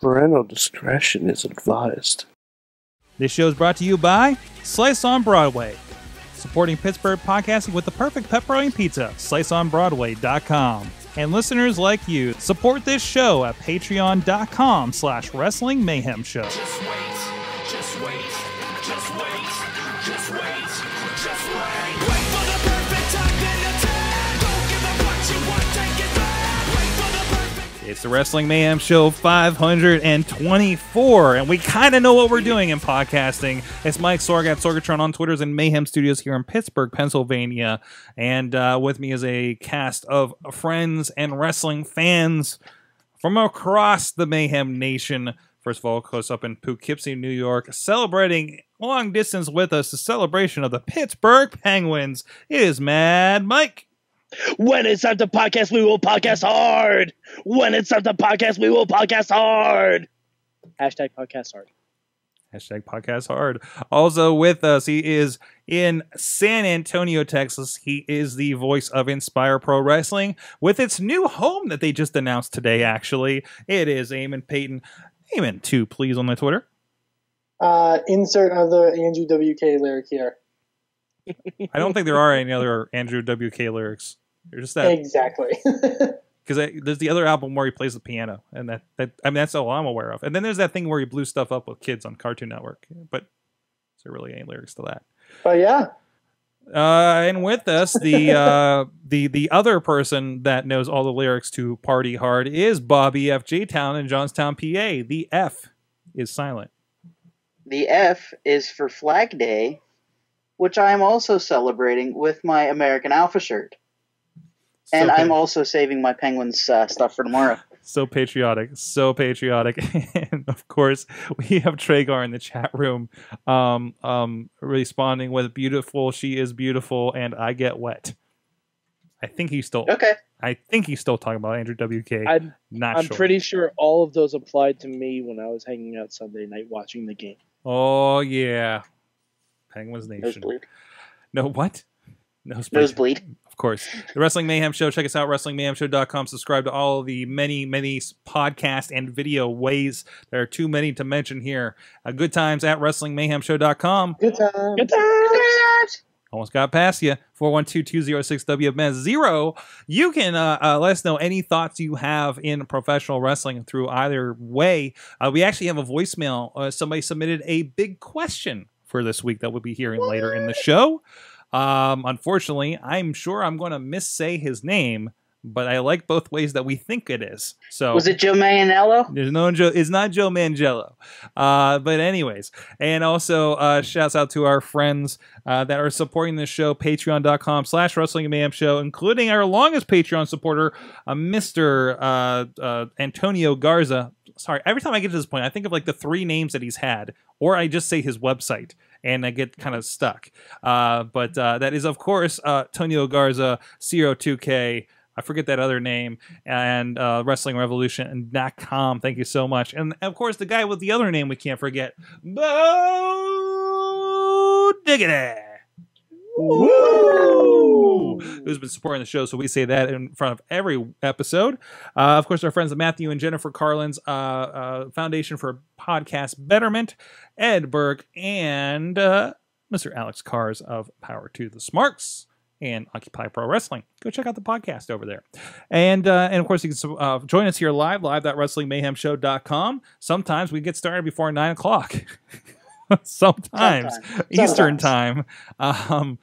Parental discretion is advised. This show is brought to you by Slice on Broadway, supporting Pittsburgh podcasting with the perfect pepperoni pizza, sliceonbroadway.com. And listeners like you, support this show at patreon.com slash wrestling mayhem show. It's the Wrestling Mayhem Show 524, and we kind of know what we're doing in podcasting. It's Mike Sorg at Sorgatron on Twitters and Mayhem Studios here in Pittsburgh, Pennsylvania. And uh, with me is a cast of friends and wrestling fans from across the Mayhem Nation. First of all, close up in Poughkeepsie, New York, celebrating long distance with us the celebration of the Pittsburgh Penguins is Mad Mike. When it's time to podcast, we will podcast hard. When it's time to podcast, we will podcast hard. Hashtag podcast hard. Hashtag podcast hard. Also with us, he is in San Antonio, Texas. He is the voice of Inspire Pro Wrestling with its new home that they just announced today, actually. It is Eamon Paton. Eamon, two, please, on my Twitter. Uh, insert other Andrew WK lyric here. I don't think there are any other Andrew WK lyrics. They're just that Exactly. because there's the other album where he plays the piano, and that, that I mean that's all I'm aware of. And then there's that thing where he blew stuff up with kids on Cartoon Network, but there really ain't lyrics to that? but yeah, Uh, and with us, the uh, the the other person that knows all the lyrics to "Party Hard" is Bobby F. J. Town in Johnstown, PA. The F is silent. The F is for Flag Day, which I am also celebrating with my American Alpha shirt. And So I'm also saving my Penguins uh, stuff for tomorrow. so patriotic, so patriotic, and of course we have Tragar in the chat room, um, um, responding with "Beautiful, she is beautiful, and I get wet." I think he's still. Okay. I think he's still talking about Andrew WK. I'm Not I'm sure. pretty sure all of those applied to me when I was hanging out Sunday night watching the game. Oh yeah, Penguins Nation. Nosebleed. No what? Nosebleed. Nosebleed. Of course. The Wrestling Mayhem Show. Check us out, WrestlingMayhemShow.com. Subscribe to all the many, many podcast and video ways. There are too many to mention here. Uh, good times at WrestlingMayhemShow.com. good times. Good times. Almost got past you. 412-206-WMS0. You can uh, uh, let us know any thoughts you have in professional wrestling through either way. Uh, we actually have a voicemail. Uh, somebody submitted a big question for this week that we'll be hearing later in the show. Um, unfortunately, I'm sure I'm going to missay his name, but I like both ways that we think it is. So Was it Joe Manganiello? there's no Joe. It's not Joe Mangello. Uh, but anyways, and also uh, shouts out to our friends uh, that are supporting this show. Patreon.com slash Wrestling Mayhem Show, including our longest Patreon supporter, uh, Mister uh, uh, Antonio Garza. Sorry, every time I get to this point, I think of like the three names that he's had, or I just say his website. And I get kind of stuck. Uh, but uh, that is, of course, uh, Tonio Garza, Zero2K, I forget that other name, and uh, WrestlingRevolution.com. Thank you so much. And of course, the guy with the other name we can't forget, Bo Diggity. Woo! Who's been supporting the show? So we say that in front of every episode. Uh, of course, our friends at Matthew and Jennifer Carlins uh, uh, Foundation for Podcast Betterment, Ed Burke, and uh, Mr. Alex Kahrs of Power to the Smarks and Occupy Pro Wrestling. Go check out the podcast over there. And uh, and of course, you can uh, join us here live, live.wrestlingmayhemshow.com. Sometimes we get started before 9 o'clock. Sometimes. Sometimes. Eastern Sometimes. time. Um,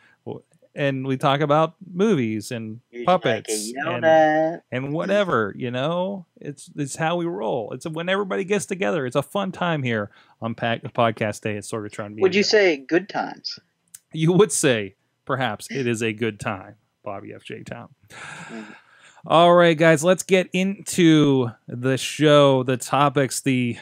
and we talk about movies and You're puppets like, and, and whatever, you know. It's it's how we roll. It's when everybody gets together. It's a fun time here on pa- podcast day at Sorgatron Media. Would you say good times? You would say perhaps it is a good time, Bobby FJ Town. All right, guys, let's get into the show, the topics, the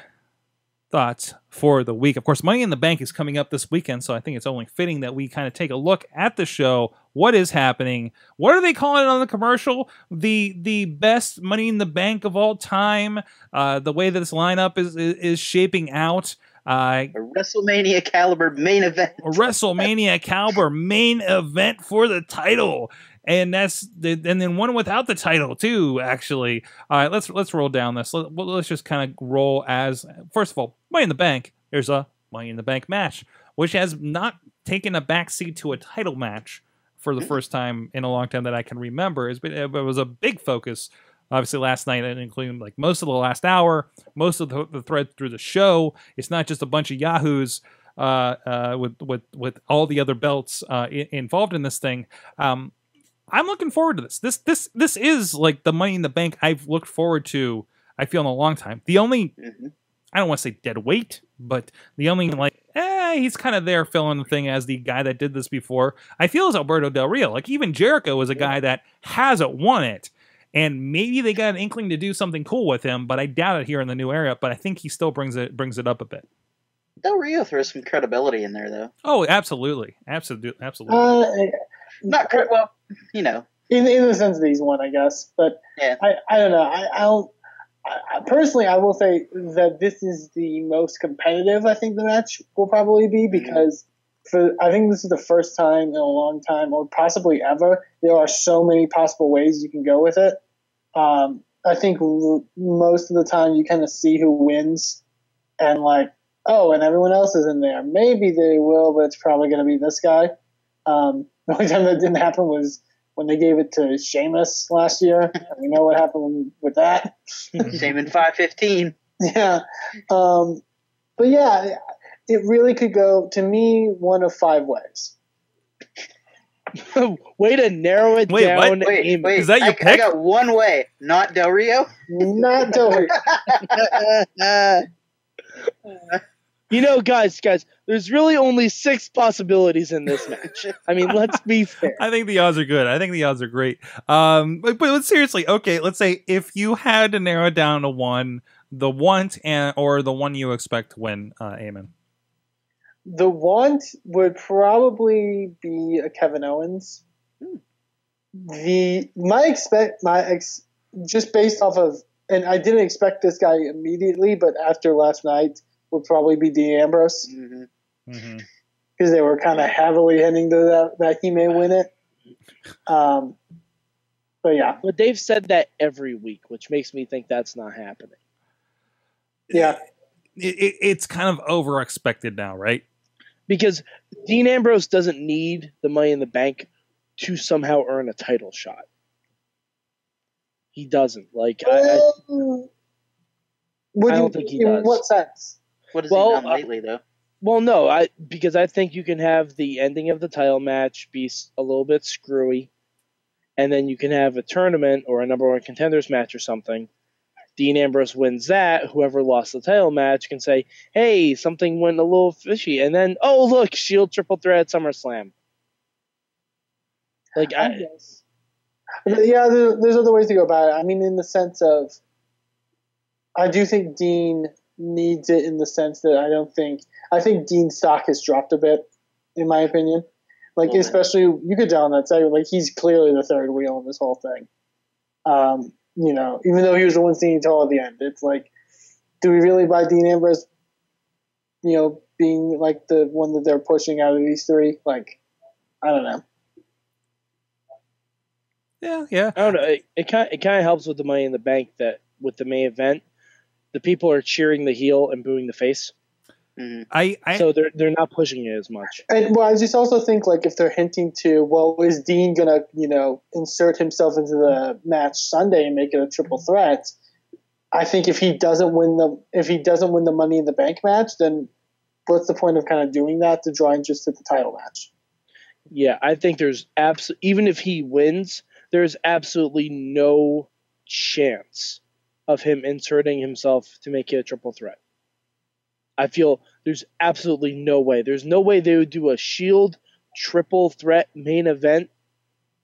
thoughts for the week. Of course, Money in the Bank is coming up this weekend, so I think it's only fitting that we kind of take a look at the show. What is happening? What are they calling it on the commercial? The the best Money in the Bank of all time. Uh, the way that this lineup is is, is shaping out. Uh, A WrestleMania caliber main event. a WrestleMania caliber main event for the title. And that's the, and then one without the title too. Actually, all right, let's let's roll down this. Let, let's just kind of roll as first of all, Money in the Bank. There's a Money in the Bank match, which has not taken a backseat to a title match for the first time in a long time that I can remember. It's been, it was a big focus, obviously last night, and including like most of the last hour, most of the, the thread through the show. It's not just a bunch of yahoos uh, uh, with with with all the other belts uh, i- involved in this thing. Um, I'm looking forward to this. This this this is like the Money in the Bank I've looked forward to. I feel in a long time. The only Mhm. I don't want to say dead weight, but the only like, eh, he's kind of there filling the thing as the guy that did this before. I feel is Alberto Del Rio. Like even Jericho is a guy that hasn't won it, and maybe they got an inkling to do something cool with him, but I doubt it here in the new era. But I think he still brings it brings it up a bit. Del Rio throws some credibility in there, though. Oh, absolutely, absolutely, absolutely. Uh, Not cre- well, you know. in in the sense that he's won, I guess. But Yeah. I, I don't know. I, I don't. I, I- personally, I will say that this is the most competitive. I think the match will probably be because for I think this is the first time in a long time, or possibly ever, there are so many possible ways you can go with it. Um, I think r- most of the time you kind of see who wins, and like, oh, and everyone else is in there. Maybe they will, but it's probably going to be this guy. Um, the only time that didn't happen was when they gave it to Sheamus last year. we know what happened with that. Same in 515. Yeah. Um, but yeah, it really could go to me one of five ways. Way to narrow it Wait, what? down. Wait, wait. Is that your I, I pick? got one way, not Del Rio. Not Del you know, guys, guys, there's really only six possibilities in this match. I mean, let's be fair. I think the odds are good. I think the odds are great. Um, but, but seriously, okay, let's say if you had to narrow it down to one, the want and or the one you expect to win, uh, Eamon. The want would probably be a Kevin Owens. The my expect my ex just based off of and I didn't expect this guy immediately, but after last night would probably be Dean Ambrose Mhm. Mm-hmm. because they were kind of heavily hinting to that that he may win it. Um, but yeah, But they've said that every week, which makes me think that's not happening. yeah. It, it, it's kind of over expected now, right? Because Dean Ambrose doesn't need the money in the bank to somehow earn a title shot. He doesn't. Like, I, I, Um, I do you don't think he in does. what sense? What has Well, he done lately, though? well, no, I because I think you can have the ending of the title match be a little bit screwy, and then you can have a tournament or a number one contenders match or something. Dean Ambrose wins that. Whoever lost the title match can say, "Hey, something went a little fishy," and then, "Oh, look, Shield triple threat at SummerSlam." Like, I I, guess. Yeah, there, there's other ways to go about it. I mean, in the sense of, I do think Dean needs it in the sense that I don't think I think Dean's stock has dropped a bit, in my opinion. Like Well, especially you could tell in that segment, like he's clearly the third wheel in this whole thing. Um, you know, even though he was the one standing tall at the end, it's like, do we really buy Dean Ambrose? You know, being like the one that they're pushing out of these three, like, I don't know. Yeah, yeah. I don't know. It, it kind it kind of helps with the Money in the Bank that with the main event, the people are cheering the heel and booing the face, Mhm. I, I so they're they're not pushing it as much. And well, I just also think like if they're hinting to, well, is Dean gonna, you know, insert himself into the match Sunday and make it a triple threat? I think if he doesn't win the if he doesn't win the Money in the Bank match, then what's the point of kind of doing that to draw interest to the title match? Yeah, I think there's abs even if he wins, there's absolutely no chance of him inserting himself to make it a triple threat. I feel there's absolutely no way. There's no way they would do a Shield triple threat main event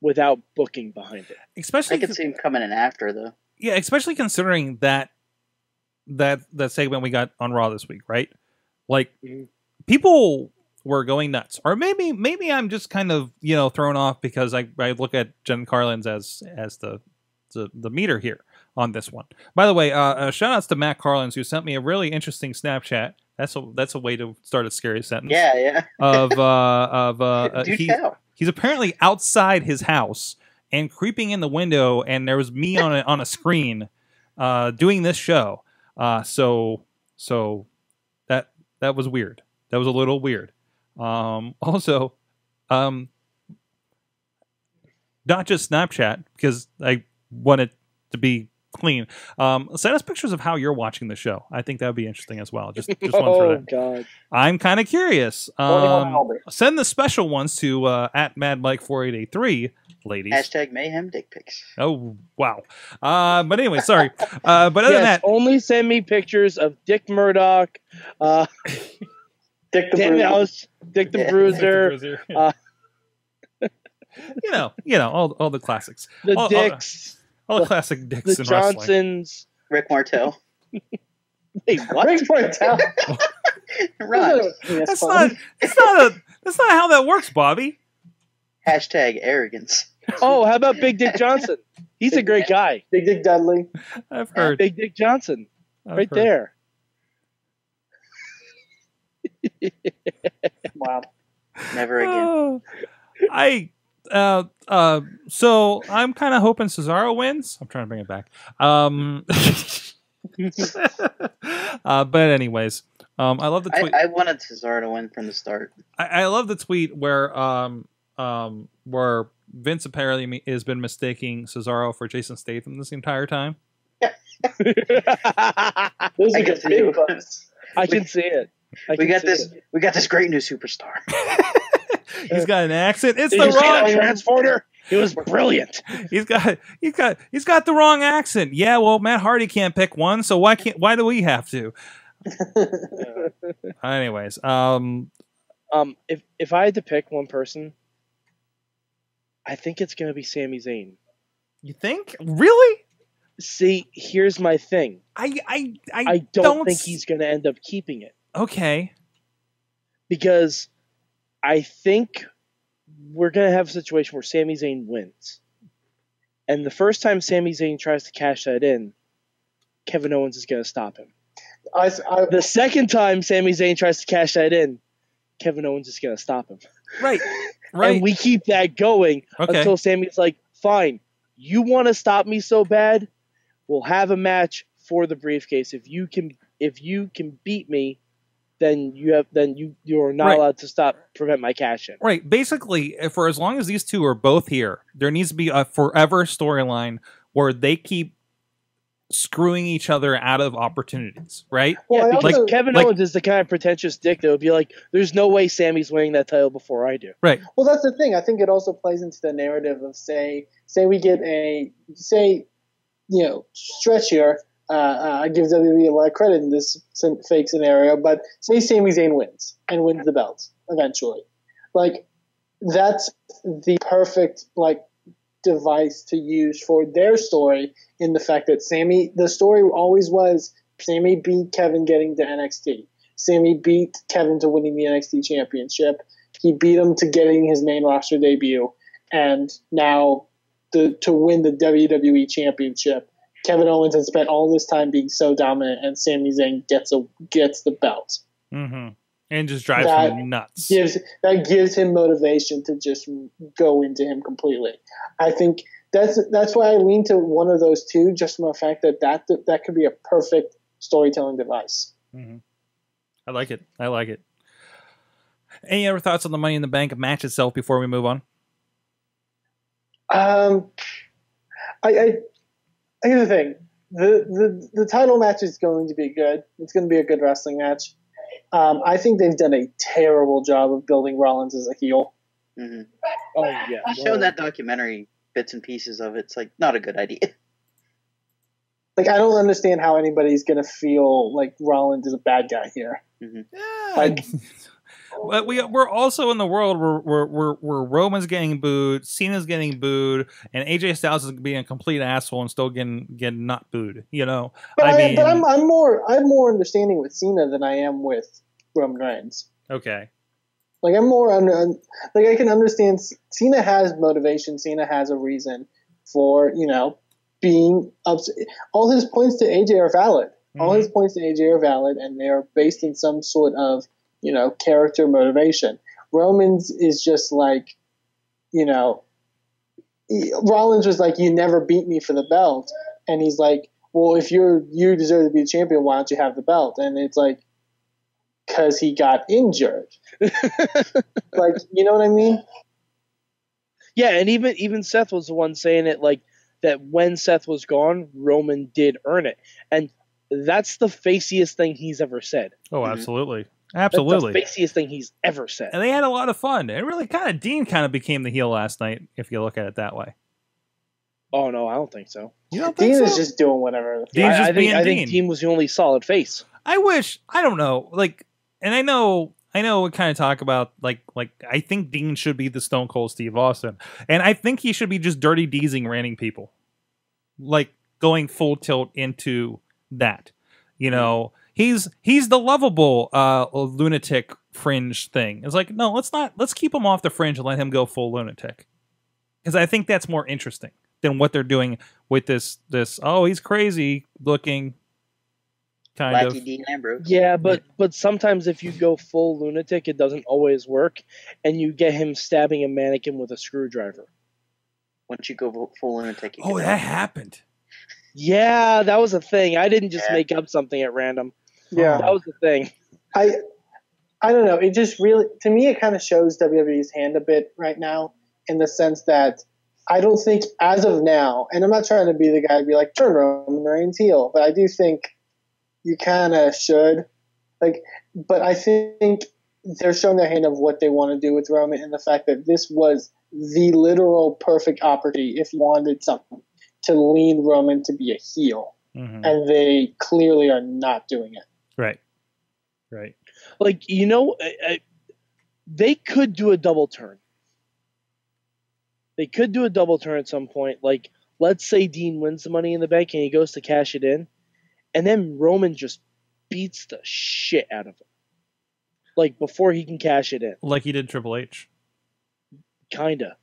without booking behind it. especially I could see him coming in after, though. yeah, especially considering that that that segment we got on Raw this week, right? Like Mhm. people were going nuts, or maybe maybe I'm just kind of you know thrown off because I, I look at Jen Carlins as as the, the the meter here on this one. By the way, uh, uh, shout outs to Matt Carlins who sent me a really interesting Snapchat. That's a that's a way to start a scary sentence. Yeah, yeah. Of uh, of uh, uh, he- tell. he's apparently outside his house and creeping in the window, and there was me on a on a screen uh, doing this show. Uh, so so that that was weird. That was a little weird. Um, also, um, not just Snapchat because I want it to be clean. Um, send us pictures of how you're watching the show. I think that would be interesting as well. Just just one through Oh that. God. I'm kind of curious. Um, send the special ones to uh, at MadMike4883, ladies. Hashtag mayhem dick pics. Oh wow. Uh, but anyway, sorry. Uh, but other than that, only send me pictures of Dick Murdoch, uh, Dick the Damn Bruiser. House, Dick the Yeah. Bruiser, uh, you know, you know, all all the classics, the all- all- Dicks, all the classic dicks the in wrestling. Johnsons. Rick Martel. Wait, what? Rick Martel. Ron. That's not. That's not a. That's not how that works, Bobby. Hashtag arrogance. Oh, how about Big Dick Johnson? He's a great guy. Big Dick Dudley. I've heard. Big Dick Johnson, I've right heard. there. Wow. Never again. Oh, I. Uh, uh, so I'm kind of hoping Cesaro wins. I'm trying to bring it back. Um, uh, but anyways, um, I love the tweet. I wanted Cesaro to win from the start. I, I love the tweet where um um where Vince apparently has been mistaking Cesaro for Jason Statham this entire time. Those I are can see big you. bucks. I can see it. I We got this. it. We got this great new superstar. He's got an accent. It's Did the you see that wrong. transporter? It was brilliant. He's got he's got he's got the wrong accent. Yeah, well, Matt Hardy can't pick one, so why can't why do we have to? Anyways, um, Um, if if I had to pick one person, I think it's gonna be Sami Zayn. you think really? See, here's my thing. I I I, I don't, think s- he's gonna end up keeping it okay. because I think we're gonna have a situation where Sami Zayn wins, and the first time Sami Zayn tries to cash that in, Kevin Owens is gonna stop him. I, I, The second time Sami Zayn tries to cash that in, Kevin Owens is gonna stop him. Right, right. And we keep that going okay, until Sammy's like, fine, you want to stop me so bad? We'll have a match for the briefcase. If you can, if you can beat me, then you have, then you you are not Right. allowed to stop prevent my cash in. Right. Basically, for as long as these two are both here, there needs to be a forever storyline where they keep screwing each other out of opportunities. Right. well, yeah, because also, Kevin like- Owens is the kind of pretentious dick that would be like, "There's no way Sammy's winning that title before I do." Right. Well, that's the thing. I think it also plays into the narrative of say, say we get a say, you know, stretch here. Uh, uh, I give WWE a lot of credit in this fake scenario, but say Sami Zayn wins and wins the belt eventually, like that's the perfect like device to use for their story. In the fact that Sammy, the story always was Sammy beat Kevin getting to NXT. Sammy beat Kevin to winning the NXT championship. He beat him to getting his main roster debut, and now the, to win the WWE championship. Kevin Owens has spent all this time being so dominant, and Sami Zayn gets a gets the belt. Mm-hmm. And just drives That me nuts. Gives that gives him motivation to just go into him completely. I think that's that's why I lean to one of those two, just from the fact that that that could be a perfect storytelling device. Mhm. I like it. I like it. Any other thoughts on the Money in the Bank match itself before we move on? Um, I, I, here's the thing: the, the the title match is going to be good. It's going to be a good wrestling match. Um, I think they've done a terrible job of building Rollins as a heel. Mm-hmm. Oh yeah, I showed that documentary bits and pieces of it. It's like not a good idea. Like I don't understand how anybody's going to feel like Rollins is a bad guy here. Yeah. Like- but we we're also in the world where where, where, where Roman's getting booed, Cena's getting booed, and AJ Styles is being a complete asshole and still getting getting not booed. You know, But, I I mean, but I'm I'm more I'm more understanding with Cena than I am with Roman Reigns. okay, Like I'm more under, like I can understand Cena has motivation. Cena has a reason for you know being ups. All his points to AJ are valid. All Mhm. his points to AJ are valid, and they are based in some sort of you know character motivation. Roman's is just like you know Rollins was like, "You never beat me for the belt," and he's like, "Well, if you're you deserve to be the champion, why don't you have the belt?" And it's like, because he got injured. like, you know what I mean? Yeah, and even even Seth was the one saying it like that when Seth was gone, Roman did earn it. And that's the faciest thing he's ever said. Oh, Mhm. Absolutely, That's the faciest thing he's ever said. and they had a lot of fun. It really kind of Dean kind of became the heel last night, if you look at it that way. Oh no, I don't think so. You don't think Dean so? is just doing whatever. Dean's I, just I think being I Dean. think Dean was the only solid face. I wish I don't know, like, and I know I know we kind of talk about like like I think Dean should be the Stone Cold Steve Austin, and I think he should be just dirty deezing ranting people, like going full tilt into that. You know, he's he's the lovable uh lunatic fringe thing. It's like no, let's not let's keep him off the fringe and let him go full lunatic, because I think that's more interesting than what they're doing with this this oh he's crazy looking kind Wacky of Dean Ambrose. Yeah, but but sometimes if you go full lunatic, it doesn't always work, and you get him stabbing a mannequin with a screwdriver. Once you go full lunatic, you Oh, that it. happened. Yeah, that was a thing. I didn't just Yeah. make up something at random. Yeah. That was the thing. I I don't know. It just really to me it kind of shows WWE's hand a bit right now in the sense that I don't think as of now, and I'm not trying to be the guy to be like turn Roman Reigns heel, but I do think you kind of should. Like, but I think they're showing their hand of what they want to do with Roman and the fact that this was the literal perfect opportunity if you wanted something to lean Roman to be a heel, Mhm. and they clearly are not doing it. Right. Right. Like you know, I, I, they could do a double turn. They could do a double turn at some point. Like, let's say Dean wins the Money in the Bank and he goes to cash it in, and then Roman just beats the shit out of him. Like before he can cash it in, Like he did Triple H. kinda.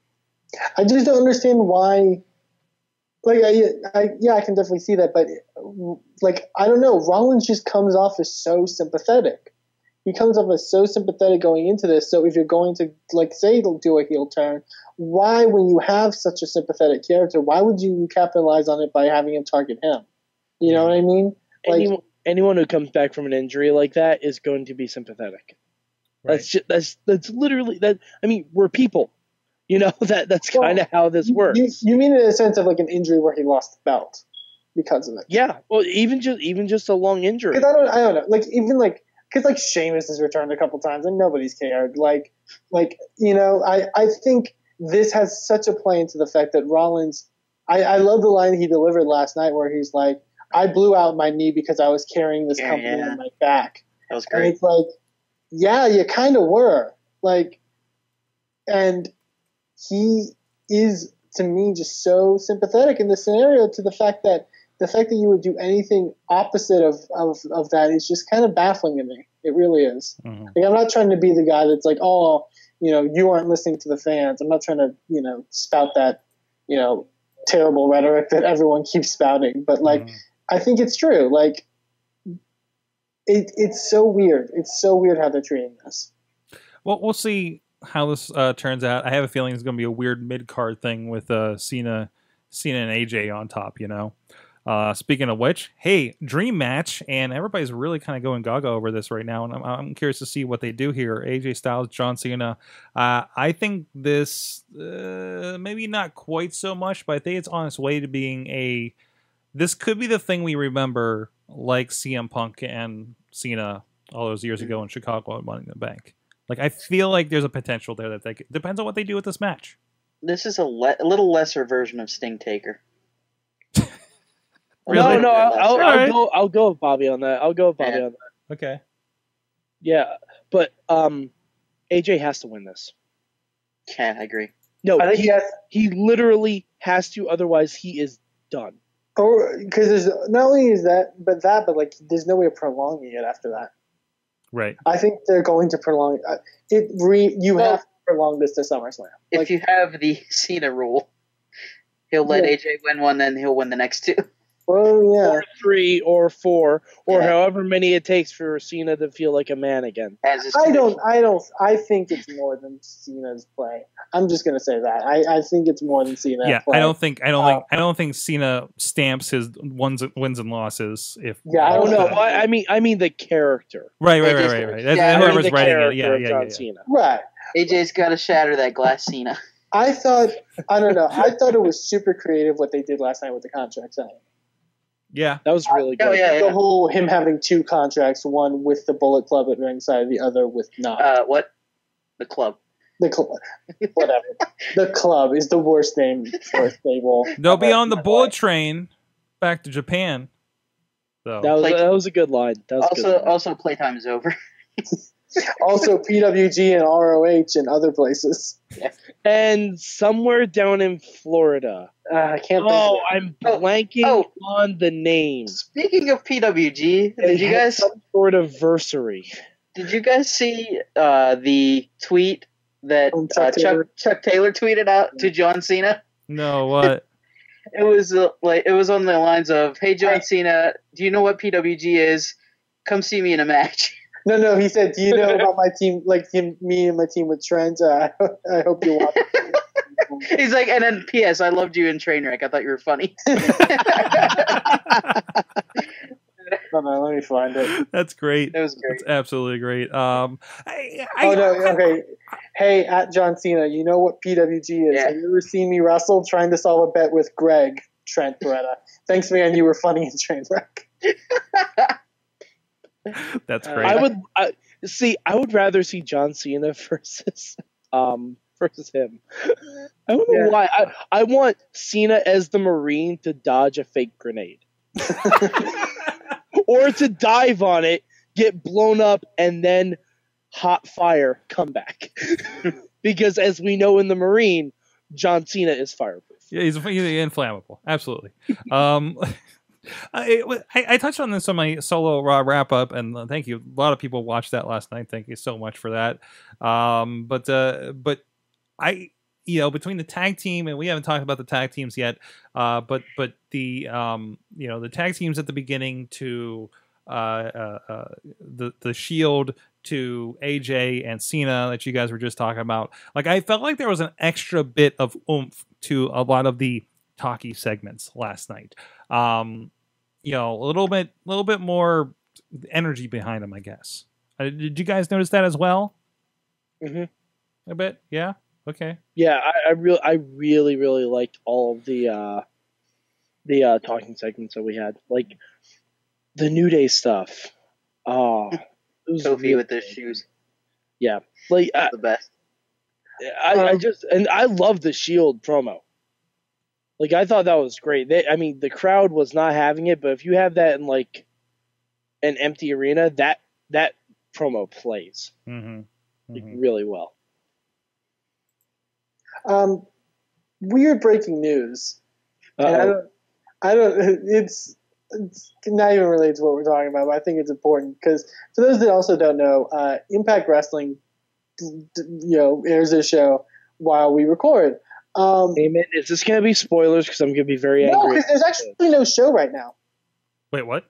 I just don't understand why. Like, I, I, yeah, I can definitely see that, but like, I don't know. Rollins just comes off as so sympathetic. He comes off as so sympathetic going into this. So if you're going to like say do a heel turn, why, when you have such a sympathetic character, why would you capitalize on it by having him target him? You know what I mean? Like, anyone, anyone who comes back from an injury like that is going to be sympathetic. That's just, that's that's literally that. I mean, we're people. You know that that's Well, kind of how this works. you, you mean in a sense of like an injury where he lost the belt because of it? yeah, well, even just even just a long injury. Because I don't, I don't know. Like even like, because like Sheamus has returned a couple times and nobody's cared. Like, like you know, I I think this has such a play into the fact that Rollins. I I love the line he delivered last night where he's like, "I blew out my knee because I was carrying this Yeah, company yeah. on my back," That was and great. it's like, yeah, you kind of were like, and he is to me just so sympathetic in this scenario to the fact that the fact that you would do anything opposite of, of, of that is just kind of baffling to me. It really is. Mhm. Like I'm not trying to be the guy that's like, oh, you know, you aren't listening to the fans. I'm not trying to, you know, spout that, you know, terrible rhetoric that everyone keeps spouting. But like, Mhm. I think it's true. Like, it, it's so weird. It's so weird how they're treating this. Well, we'll see how this uh, turns out. I have a feeling it's going to be a weird mid card thing with uh, Cena, Cena and AJ on top. You know. Uh, speaking of which, hey, dream match, and everybody's really kind of going gaga over this right now, and I'm, I'm curious to see what they do here. AJ Styles, John Cena. Uh, I think this uh, maybe not quite so much, but I think it's on its way to being a. This could be the thing we remember, like CM Punk and Cena all those years ago in Chicago at Money in the Bank. Like I feel like there's a potential there that they could, depends on what they do with this match. This is a, le- a little lesser version of Sting Taker. Really? No, no, I'll. I'll, I'll go. I'll go with Bobby on that. I'll go with Bobby Yeah. on that. Okay. Yeah, but um, AJ has to win this. Yeah, I agree. No, I think he, he has, he literally has to. Otherwise, he is done. Oh, because there's not only is that, but that, but like, there's no way of prolonging it after that. Right. I think they're going to prolong uh, it. Re, you Well- have to prolong this to SummerSlam. If you have the Cena rule, he'll let Yeah. AJ win one, then he'll win the next two. Well, yeah. or three or four or Yeah. however many it takes for Cena to feel like a man again. As I don't. I don't. I think it's more than Cena's play. I'm just gonna say that. I, I think it's more than Cena. yeah, play. I don't think I don't Uh, think I don't think Cena stamps his wins wins and losses. If Yeah, I Oh don't no, know. I, I mean I mean the character. right, right, right, right, right. That's yeah, I mean, whoever's writing it. character Yeah, yeah, yeah, yeah. Cena. Right. AJ's got to shatter that glass Cena. I thought. I don't know. I thought it was super creative what they did last night with the contract signing. Yeah, That was really good. Oh, yeah, The yeah. whole him having two contracts, one with the Bullet Club at ringside, the other with not. Uh, what? The club. the club, whatever. the club is the worst name for a stable. they'll be on the bullet life. train back to Japan. So That was Like- that was a good line. That was Also, good line. also, playtime is over. Also, PWG and ROH and other places. and somewhere down in Florida. Uh, I can't. Oh, think I'm Oh, blanking oh. on the name. Speaking of PWG, They did you guys some sort of versary? did you guys see uh, the tweet that From uh, Chuck Taylor? Chuck Chuck Taylor tweeted out to John Cena? no, what? It was uh, like it was on the lines of, "Hey John Cena, do you know what PWG is? Come see me in a match." No, no. He said, "Do you know about my team? Like him, me and my team with Trent. Uh, I hope you watch." He's like, and then P.S. I loved you in Trainwreck. I thought you were funny. Hold on, let me find it. That's great. That was great. That's absolutely great. Um, I, I, Oh no, okay. Hey, at John Cena, you know what PWG is? Yeah. Have you ever seen me wrestle trying to solve a bet with Greg Trent Beretta? Thanks, man. You were funny in Trainwreck. That's great. I would I, see. I would rather see John Cena versus um versus him. I don't know Yeah. why. I I want Cena as the Marine to dodge a fake grenade, or to dive on it, get blown up, and then hot fire come back. because as we know in the Marine, John Cena is fireproof. Yeah, he's, he's inflammable. Absolutely. Um, I, I I touched on this on my solo raw wrap up, and uh, thank you. A lot of people watched that last night. Thank you so much for that. Um, but uh, but I you know between the tag team and we haven't talked about the tag teams yet. Uh, but but the um you know the tag teams at the beginning to uh, uh, uh the the Shield to AJ and Cena that you guys were just talking about. Like I felt like there was an extra bit of oomph to a lot of the talkie segments last night. Um, you know, a little bit, a little bit more energy behind them, I guess. Uh, did you guys notice that as well? Mhm. A bit, yeah. Okay. Yeah, I, I really, I really, really liked all of the uh, the uh, talking segments that we had, like the New Day stuff. Oh, it was Kofi really with the good. shoes, Like I, the best. I, I just and I love the Shield promo. Like I thought that was great. They, I mean, the crowd was not having it, but if you have that in like an empty arena, that that promo plays Mm-hmm. like, really well. Um, weird breaking news. And I don't, I don't. It's, it's not even related to what we're talking about, but I think it's important because for those that also don't know, uh, Impact Wrestling, d- d- you know, airs their show while we record. Um, Amen. Is this gonna be spoilers? Because I'm gonna be very no, angry. because there's actually no show right now. Wait, what?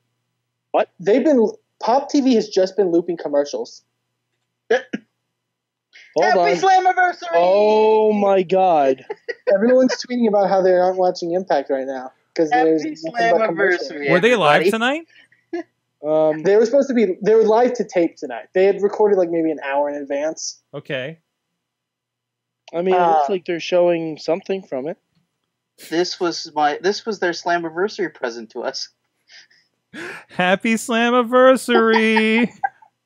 What? They've been Pop TV has just been looping commercials. Hold Happy on. Slammiversary! Oh my god. Everyone's tweeting about how they aren't watching Impact right now because there's Happy nothing but commercials. Slammiversary! Were they live tonight? Um, They were supposed to be. They were live to tape tonight. They had recorded like maybe an hour in advance. Okay. I mean, it Uh, looks like they're showing something from it. This was my. This was their Slammiversary present to us. Happy Slammiversary!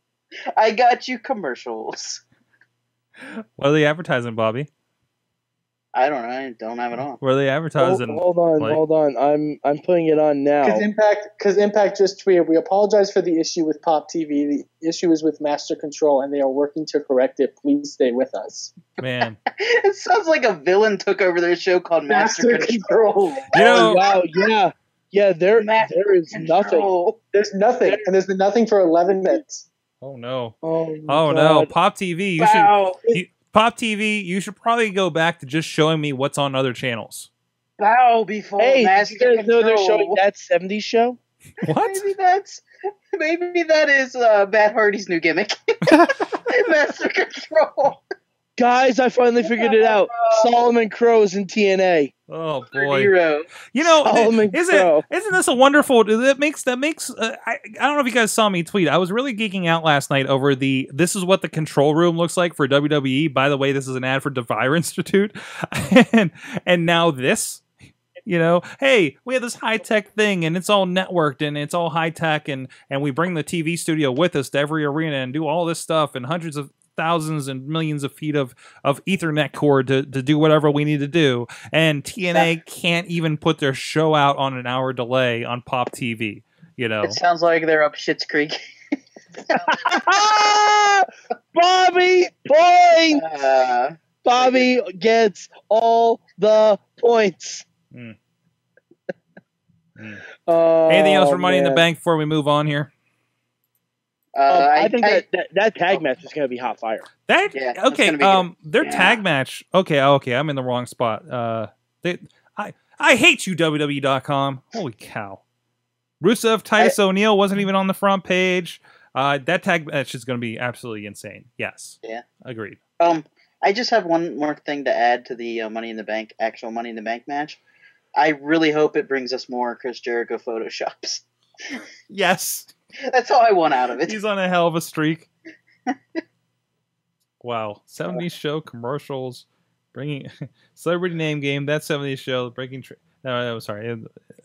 I got you commercials. what are they advertising, Bobby? I don't. I don't have it on. What are they Hold, advertising? hold on, like- hold on. I'm I'm putting it on now. Because Impact, because Impact just tweeted, we apologize for the issue with Pop TV. The issue is with Master Control, and they are working to correct it. Please stay with us. Man, It sounds like a villain took over their show called Master, Control. you know, oh, wow, yeah, yeah. There Master there is nothing. There's nothing, and there's been nothing for 11 minutes. oh no, Oh, oh my oh no, Pop TV, you should you, Pop TV, you should probably go back to just showing me what's on other channels. Bow before Hey, master you guys know they're showing that '70s show. What? Maybe that's maybe that is uh, Matt Hardy's new gimmick. master control. Guys, I finally figured it out. Solomon Crowe's in TNA. Oh boy. Hero. You know, Solomon isn't Crow. isn't this a wonderful? That makes that makes. Uh, I I don't know if you guys saw me tweet. I was really geeking out last night over the. This is what the control room looks like for WWE. By the way, this is an ad for DeVry Institute, and and now this. You know, hey, we have this high tech thing, and it's all networked, and it's all high tech, and and we bring the TV studio with us to every arena and do all this stuff, and hundreds of thousands and millions of feet of of Ethernet cord to, to do whatever we need to do. And TNA can't even put their show out on an hour delay on Pop TV. You know, It sounds like they're up Shit's Creek. Bobby point. Uh, Bobby gets all the points. Mm. Mm. Oh, anything else for Money in the. Bank before we move on here? Uh, Um, I, think I- that, that that tag match is going to be hot fire. That Yeah, okay. gonna good. Um, their Yeah. tag match. Okay, okay. I'm in the wrong spot. Uh, they, I I hate you WWE.com. Holy cow! Rusev Titus O'Neil wasn't even on the front page. Uh, that tag match is going to be absolutely insane. Yes. Yeah. Agreed. Um, I just have one more thing to add to the uh, Money in the Bank, actual Money in the Bank match. I really hope it brings us more Chris Jericho photoshops. Yes. That's all I want out of it. He's on a hell of a streak. wow. 70s show commercials, bringing celebrity name game. That 70s show breaking. Tra- no, no, sorry. I-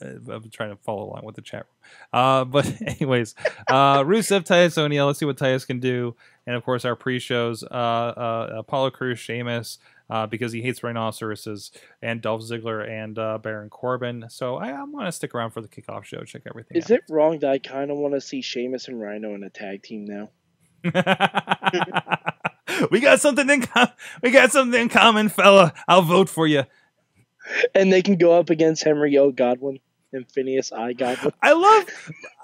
I'm trying to follow along with the chat room. Uh, but anyways, uh, Rusev, Titus O'Neil. Let's see what Titus can do. And of course, our pre-shows: uh, uh, Apollo Crews, Sheamus, uh, because he hates rhinoceroses, and Dolph Ziggler and uh, Baron Corbin. So I, I want to stick around for the kickoff show. Check everything. Is out. it wrong that I kind of want to see Sheamus and Rhino in a tag team now? we got something in com- we got something in common, fella. I'll vote for you. And they can go up against Henry O. Godwinn and Phineas I. got. I love.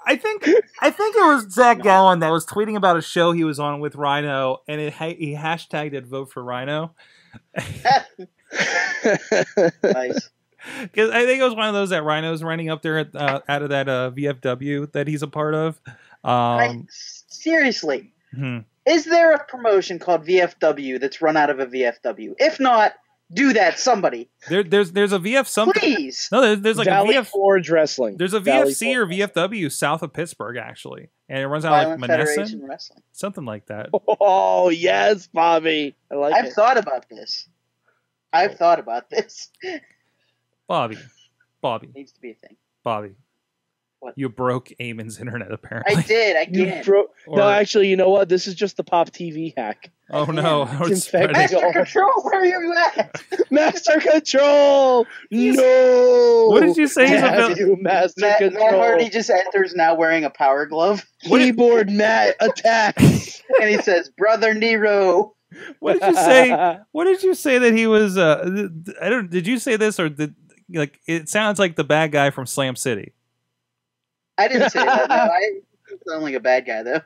I think I think it was Zach Gowen that was tweeting about a show he was on with Rhino, and it he hashtagged it "Vote for Rhino" nice. because I think it was one of those that Rhino's running up there at, uh, out of that uh, VFW that he's a part of. I, Um, seriously, hmm. is there a promotion called VFW that's run out of a VFW? If not, do that, somebody. there, there's there's a VF something. Please. No, there's, there's like Valley a VF. Forge Wrestling. There's a Valley VFC or VFW south of Pittsburgh actually, and it runs out of like Violent Federation Wrestling. something like that. Oh yes, Bobby. I like I've it. thought about this. I've oh. thought about this. Bobby, Bobby, needs to be a thing. Bobby. What? You broke Eamon's internet apparently. I did. I You can't. bro- Or- no, actually, you know what? This is just the Pop TV hack. oh no, It's I was infected. spreading- Master Control, where are you at? Master Control. No. What did you say he's a vil- you, Master Matt, Matt Hardy just enters now wearing a power glove, Keyboard Matt attacks. and he says, "Brother Nero." What did you say? What did you say that he was? Uh, th- th- I don't. Did you say this or did like it sounds like the bad guy from Slam City? I didn't say that. No, I sound like a bad guy though.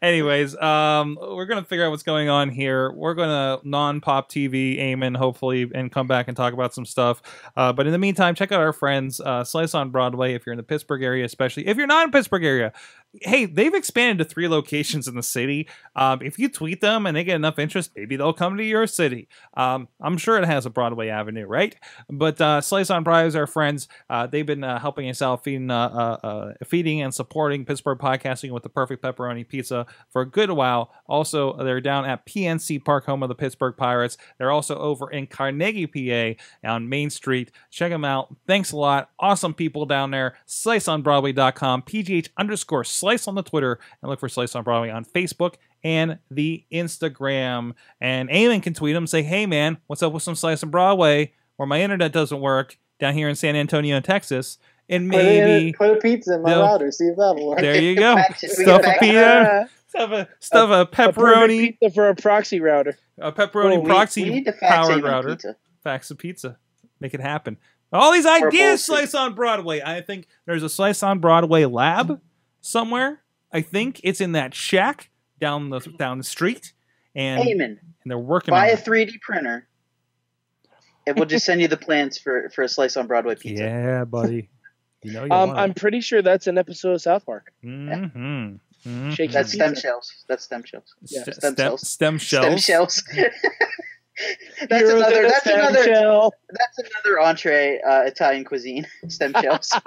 Anyways, um, we're gonna figure out what's going on here. We're gonna non-pop TV aim in hopefully and come back and talk about some stuff. Uh, but in the meantime, check out our friends uh, Slice on Broadway if you're in the Pittsburgh area, especially if you're not in Pittsburgh area. Hey, they've expanded to three locations in the city. Um, if you tweet them and they get enough interest, maybe they'll come to your city. Um, I'm sure it has a Broadway Avenue, right? But uh, Slice on is our friends. Uh, they've been uh, helping us out, feeding, uh, uh, uh, feeding and supporting Pittsburgh podcasting with the perfect pepperoni pizza for a good while. Also, they're down at PNC Park, home of the Pittsburgh Pirates. They're also over in Carnegie, PA, on Main Street. Check them out. Thanks a lot. Awesome people down there. SliceOnBroadway.com, PGH underscore Slice on the Twitter, and look for Slice on Broadway on Facebook and the Instagram. And Eamon can tweet them, say, hey man, what's up with some Slice on Broadway? Or my internet doesn't work down here in San Antonio, Texas. And Put, it in- maybe put a pizza in my they'll- router. See if that'll work. there you go. Back to- we Stuff a pizza, stuff a stuff a A pepperoni, pizza for a proxy router. a pepperoni Oh, we- proxy we need to powered Eamon router. Pizza. Fax of pizza. Make it happen. All these ideas. Slice on Broadway. I think there's a Slice on Broadway lab somewhere. I think it's in that shack down the down the street, and Eamon, and they're working buy on a 3D printer. And we'll just send you the plans for, for a slice on Broadway pizza. Yeah, buddy. You know you Um, want I'm pretty sure that's an episode of South Park. Mm-hmm. Mm-hmm. That's stem shells. That's stem shells. Yeah, stem stem, cells. stem shells. Stem shells. that's Heroes another. That's another. shell. That's another entree uh, Italian cuisine. Stem shells.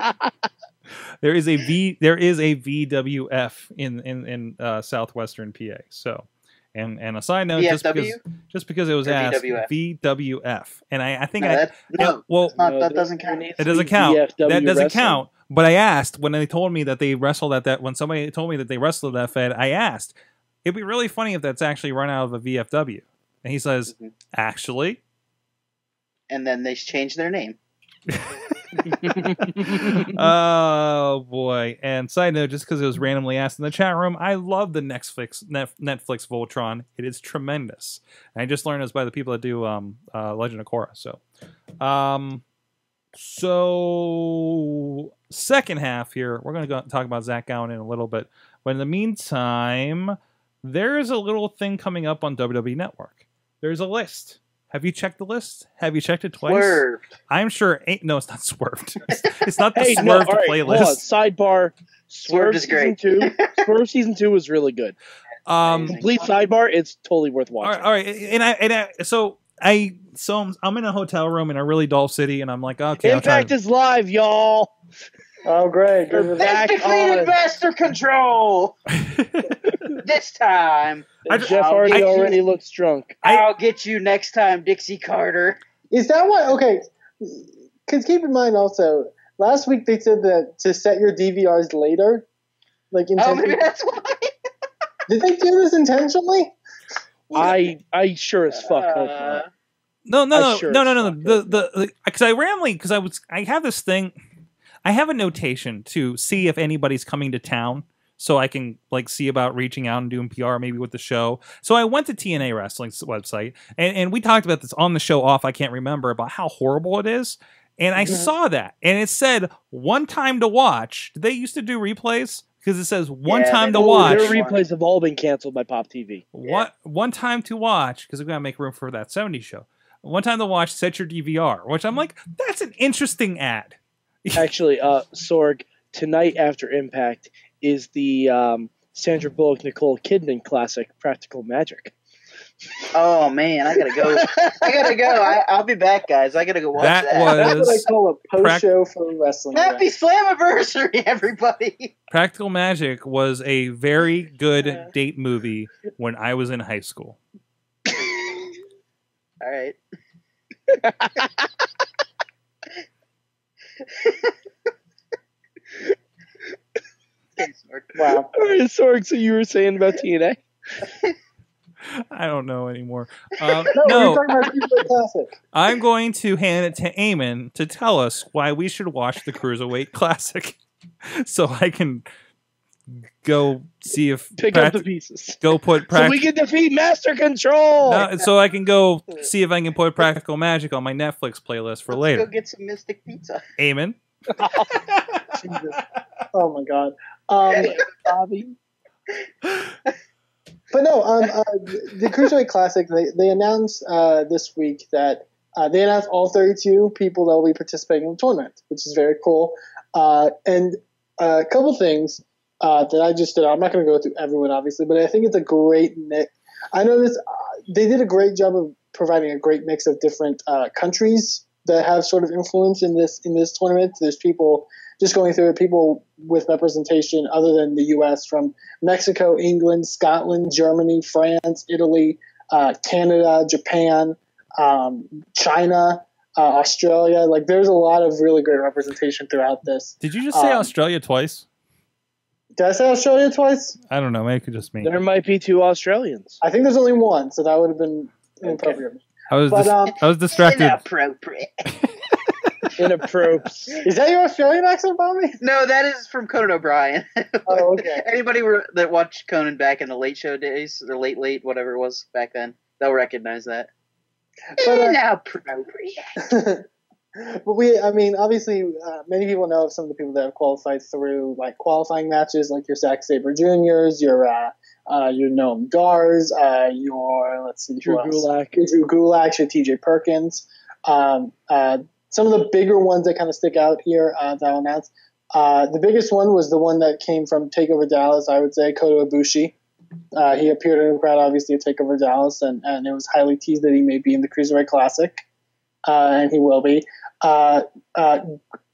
There is a V. There is a VWF in in in uh, southwestern PA. So, and and a side note, just because just because it was Or asked VWF? VWF, and I I think no, I that, no, well not- No, that doesn't count. needs it doesn't count. VFW That doesn't wrestling. count. But I asked when they told me that they wrestled at that. When somebody told me that they wrestled at that Fed, I asked, it'd be really funny if that's actually run out of a VFW. And he says, Mhm. actually. and then they changed their name. oh boy! And side note, just because it was randomly asked in the chat room, I love the Netflix Netflix Voltron. It is tremendous. And I just learned this by the people that do um, uh, Legend of Korra. So, um, so second half here, we're going to go talk about Zach Gowen in a little bit. But in the meantime, there is a little thing coming up on WWE Network. There's a list. Have you checked the list? Have you checked it twice? Swerved. I'm sure. Ain't, no, it's not swerved. It's, it's not the Hey, swerved no, all right, hold on. playlist. Sidebar. Swerved is season great. two. Swerve season two was really good. Um, Complete sidebar. It's totally worth watching. right, all right, and I and I so I so I'm, I'm in a hotel room in a really dull city, and I'm like, okay, I'll try Impact is live, y'all. Oh, great. Good with that. They've Back defeated on. Master Control this time. I- Jeff Hardy get you- already looks drunk. I- I'll get you next time, Dixie Carter. Is that what? Okay. Because keep in mind also, last week they said that to set your DVRs later. Like Oh, intentionally. maybe that's why. Did they do this intentionally? I I sure as fuck hope Uh, not. no, no, no, sure no, no, as no, fuck the the because I randomly because I was I have this thing, I have a notation to see if anybody's coming to town. So I can like see about reaching out and doing PR maybe with the show. So I went to TNA Wrestling's website and, and we talked about this on the show off. I can't remember about how horrible it is. And I Mm-hmm. saw that and it said one time to watch. Did they used to do replays? Because it says one Yeah, time to do. watch. Their replays have all been canceled by Pop TV. One one time to watch because we gotta make room for that 70s show. One time to watch, set your DVR, which I'm like, that's an interesting ad. Actually, uh, Sorg tonight after Impact is the um, Sandra Bullock Nicole Kidman classic Practical Magic. oh man, I gotta go. I gotta go. I, I'll be back, guys. I gotta go watch That that. was- That's what I call a prac- post show for wrestling. Happy Slammiversary, everybody! Practical Magic was a very good Yeah. date movie when I was in high school. All right. Okay, Sorg. Wow. All right, Sorg, so you were saying about TNA? I don't know anymore. Um, No, no, we're talking about Cruiserweight Classic. I'm going to hand it to Eamon to tell us why we should watch the Cruiserweight Classic, so I can go see if Pick prac- up the pieces. go put So we can defeat Master Control! No, so I can go see if I can put Practical Magic on my Netflix playlist for Let's later. go get some Mystic Pizza. Amen. Jesus. Oh my god. Um, Bobby. but no, um, uh, the Cruiserweight Classic. They they announced uh, this week that uh, they announced all 32 people that will be participating in the tournament, which is very cool. Uh, and uh, a couple things uh, that I just did. I'm not going to go through everyone, obviously, but I think it's a great mix. I know this. Uh, they did a great job of providing a great mix of different uh, countries that have sort of influence in this in this tournament. There's people just going through it, people with representation other than the U.S. from Mexico, England, Scotland, Germany, France, Italy, uh, Canada, Japan, um, China, uh, Australia. Like, there's a lot of really great representation throughout this. did you just say Um, Australia twice? Did I say Australia twice? I don't know. Maybe it could just me. There might be two Australians. I think there's only one, so that would have been inappropriate. I was But dis- um, I was distracted. Inappropriate. Inappropriate. is that your Australian accent, Bobby? no, that is from Conan O'Brien. Oh, okay. Anybody were, that watched Conan back in the late show days, or late late, whatever it was back then, they'll recognize that. But, uh, Inappropriate. but we, I mean, obviously, uh, many people know of some of the people that have qualified through like qualifying matches, like your Zack Sabre Juniors, your uh, uh, your Noam Dars, uh, your let's see, Drew? Gulak. your Drew Gulak, your T.J. Perkins. Um, uh, some of the bigger ones that kind of stick out here uh, that I'll announce. Uh, the biggest one was the one that came from Takeover Dallas, I would say, Kota Ibushi. Uh, he appeared in the crowd, obviously, at Takeover Dallas, and, and it was highly teased that he may be in the Cruiserweight Classic, uh, and he will be. Uh, uh,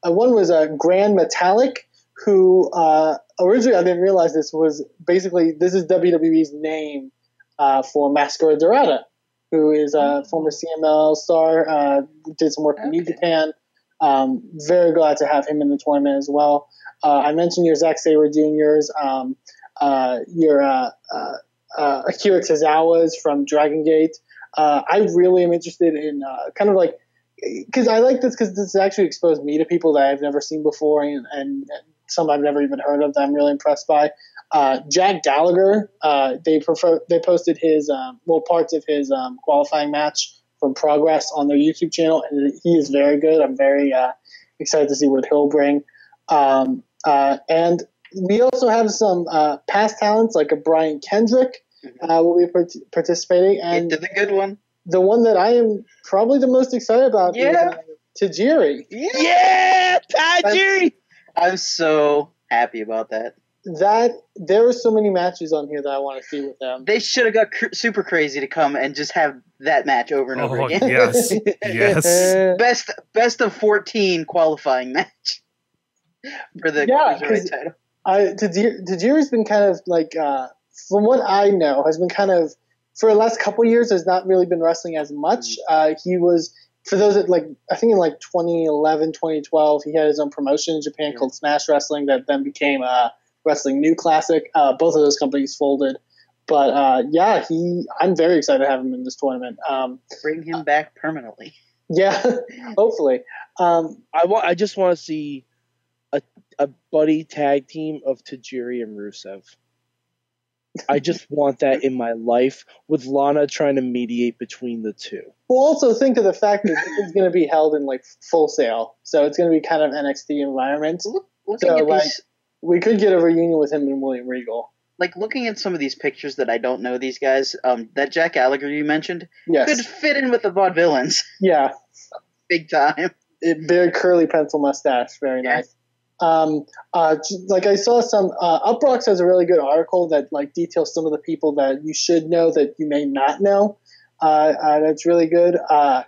uh, one was a Gran Metalik, who uh, originally I didn't realize this was basically this is WWE's name uh, for Mascara Dorada, who is a former CMLL star, uh, did some work in New Japan. Um, very glad to have him in the tournament as well. Uh, I mentioned your Zack Sabre Juniors, um, uh, your uh, uh, uh, Akira Tozawa's from Dragon Gate. Uh, I really am interested in uh, kind of like because I like this because this actually exposed me to people that I've never seen before and, and some I've never even heard of that I'm really impressed by. Uh, Jack Gallagher, uh, they prefer they posted his um, well parts of his um, qualifying match from Progress on their YouTube channel, and he is very good. I'm very uh, excited to see what he'll bring. Um, uh, and we also have some uh, past talents like a Brian Kendrick uh, will be part- participating, and the good one. The one that I am probably the most excited about Yeah. is uh, Tajiri. Yeah, Tajiri. I'm so happy about that. That there are so many matches on here that I want to see with them. They should have got cr- super crazy to come and just have that match over and over Oh, again. yes. Yes. Best best of fourteen qualifying match for the Yeah, cruiserweight 'cause- title. I Tajiri, Tajiri's been kind of like, uh, from what I know, has been kind of for the last couple years has not really been wrestling as much. Uh, he was for those that like I think in like 2011, 2012, he had his own promotion in Japan called Smash Wrestling that then became uh, Wrestling New Classic. Uh, both of those companies folded. But uh, yeah, he I'm very excited to have him in this tournament. Um, Bring him back permanently. yeah, hopefully. Um, I want. I just want to see a a buddy tag team of Tajiri and Rusev. I just want that in my life with Lana trying to mediate between the two. Well, also think of the fact that this is going to be held in like Full Sail, so it's going to be kind of NXT environment. Look, So, like- these, We could get a reunion with him and William Regal. like looking at some of these pictures that I don't know these guys. Um, that Jack Gallagher you mentioned Yes, could fit in with the vaudevillains yeah, big time. it, very curly pencil mustache, very Yeah. nice. Um, uh, like I saw some uh, has a really good article that like details some of the people that you should know that you may not know. Uh, uh, that's really good. Uh,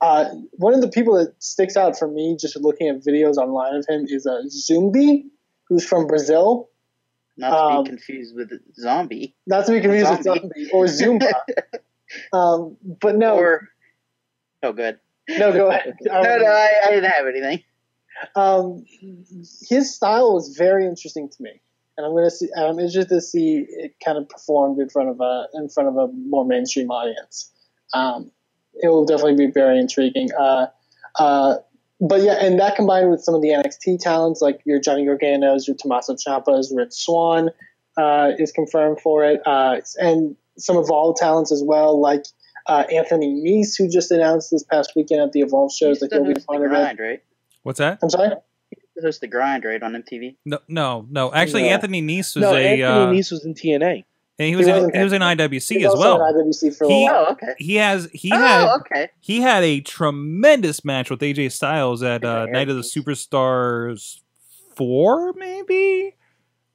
uh, one of the people that sticks out for me, just looking at videos online of him, is a Zumbi, who's from Brazil. Not to Um, be confused with zombie Not to be confused with Zombie. Zombie or Zumba. um, but no, or. Oh, good. no, go ahead. No, no, I, I didn't have anything. Um, his style was very interesting to me, and I'm gonna see. I'm interested to see it kind of performed in front of a in front of a more mainstream audience. Um, it will definitely be very intriguing. Uh, uh, but yeah, and that combined with some of the NXT talents like your Johnny Gargano's, your Tommaso Ciampa's, Rich Swann uh, is confirmed for it, uh, and some of Evolve talents as well, like uh, Anthony Nese, who just announced this past weekend at the Evolve shows that he'll be part of it. right? What's that? I'm sorry. Used to host the grind, right, on MTV. No, no, no. Actually, No. Anthony Nese was no, a Anthony uh, Nese was in TNA. and he was He in, wasn't- he was in IWC He's as well. in IWC for a He- while. Oh, okay. He has he oh, had okay. he had a tremendous match with AJ Styles at uh, Night of the. Superstars four, maybe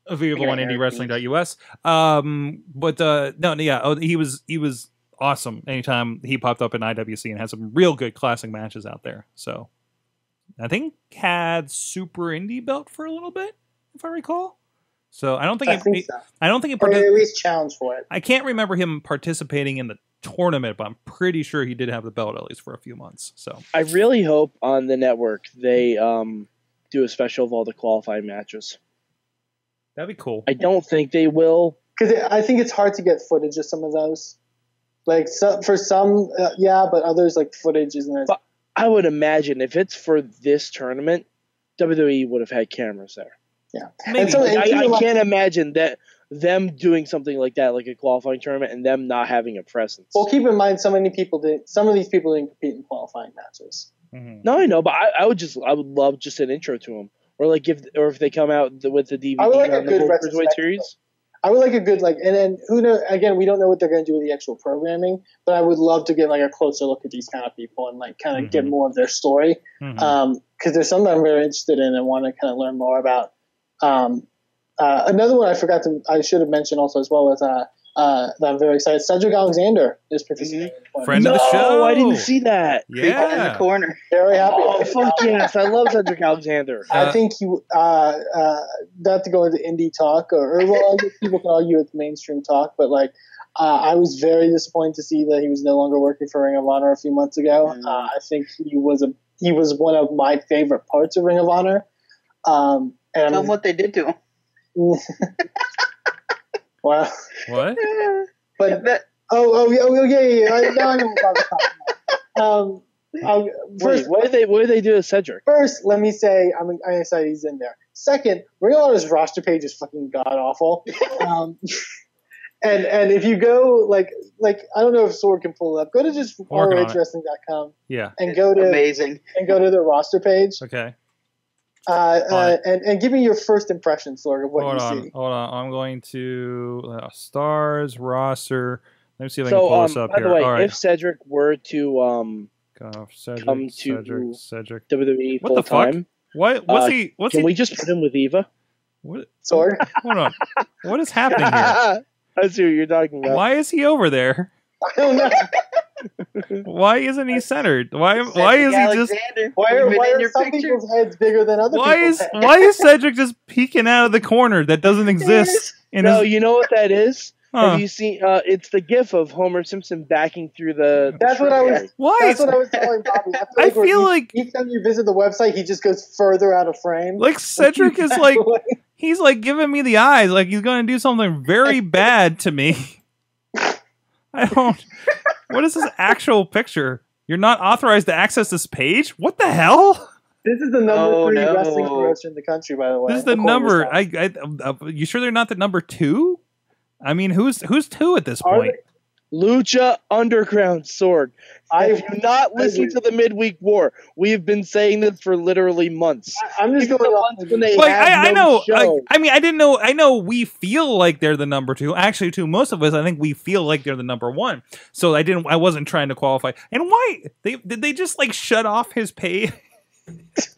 available I on heard IndieWrestling.us. Um, but uh, no, yeah, oh, he was he was awesome. Anytime he popped up in IWC and had some real good classic matches out there. So I think had Super Indie belt for a little bit, if I recall. So I don't think I he, think so. I don't think he Or partic- at least challenge for it. I can't remember him participating in the tournament, but I'm pretty sure he did have the belt at least for a few months. So I really hope on the network they um, do a special of all the qualifying matches. that'd be cool. I don't think they will. Because I think it's hard to get footage of some of those. Like so, for some, uh, yeah, but others like footage isn't as. But- I would imagine if it's for this tournament, WWE would have had cameras there. yeah, Maybe. And so, I, and I keep in mind- can't imagine that them doing something like that, like a qualifying tournament, and them not having a presence. Well, keep in mind, so many people did. Some of these people didn't compete in qualifying matches. Mhm. no, I know, but I, I would just, I would love just an intro to them, or like if, or if they come out with the DVD I would like a on the good World Cruiserweight retrospective. Series. I would like a good like, and then who knows? Again, we don't know what they're going to do with the actual programming, but I would love to get like a closer look at these kind of people and like kind of get Mhm. more of their story because Um, there's something I'm very interested in and want to kind of learn more about. Um, uh, another one I forgot to I should have mentioned also as well was uh, uh, that I'm very excited. Cedric Alexander is participating. in one. Friend no, of the show. I didn't see that. Creeping in the corner. Very happy. Oh fuck yes, I love Cedric Alexander. Uh, I think he, uh, uh, not to go into indie talk, or, or well, people can argue it's mainstream talk, but like, uh, I was very disappointed to see that he was no longer working for Ring of Honor a few months ago. Mm. Uh, I think he was a he was one of my favorite parts of Ring of Honor. Um, and Tell them what they did to him. wow, What? but That- oh oh yeah oh, yeah yeah, yeah. I, now I know what I'm talking about. Um, first, Wait, what did they what did they do to Cedric? First, let me say I'm, I'm excited he's in there. Second, Ring of Honor's roster page is fucking god awful. Um, and and if you go like like I don't know if Sorg can pull it up. Go to just Working on it. Yeah. and go to Amazing. and go to the roster page. Okay. Uh, uh, and and give me your first impression, Sorg, of what hold you on. see. Hold on. I'm going to uh, stars roster. Let me see if I can pull um, this up by here. the way, All right. if Cedric were to um Goff, Cedric, come to- Cedric, Cedric. WWE What full the fuck? time, What? What's Uh, he? What's can he? we just put him with Eva? What? Sorg. Hold on. What is happening here? I see what you're talking about. Why is he over there? I don't know. Why isn't he centered? Why? Why is he just? Alexander. Why are, We've why are your some picture. people's heads bigger than other Why people's is heads? why is Cedric just peeking out of the corner that doesn't exist in no, his? you know what that is? Huh. Have you seen? Uh, it's the GIF of Homer Simpson backing through the. That's what I was. Why? That's what I was telling Bobby. I feel I like, when feel each, like each time you visit the website, he just goes further out of frame. like Cedric is like he's like giving me the eyes, like he's going to do something very bad to me. I don't. What is this actual picture? You're not authorized to access this page. What the hell? This is the number Oh, three no. wrestling promotion in the country, by the way. This is the number. Stats. I, I, uh, you sure they're not the number two? I mean, who's who's two at this Are point? Lucha Underground Sorg. I, If you not listened to the midweek war, we've been saying this for literally months. I'm just Even going the off. ones when they Like have I, I know, I, show. I mean, I didn't know. I know we feel like they're the number two. Actually, to most of us, I think we feel like they're the number one. So I didn't. I wasn't trying to qualify. And why they did they just like shut off his pay,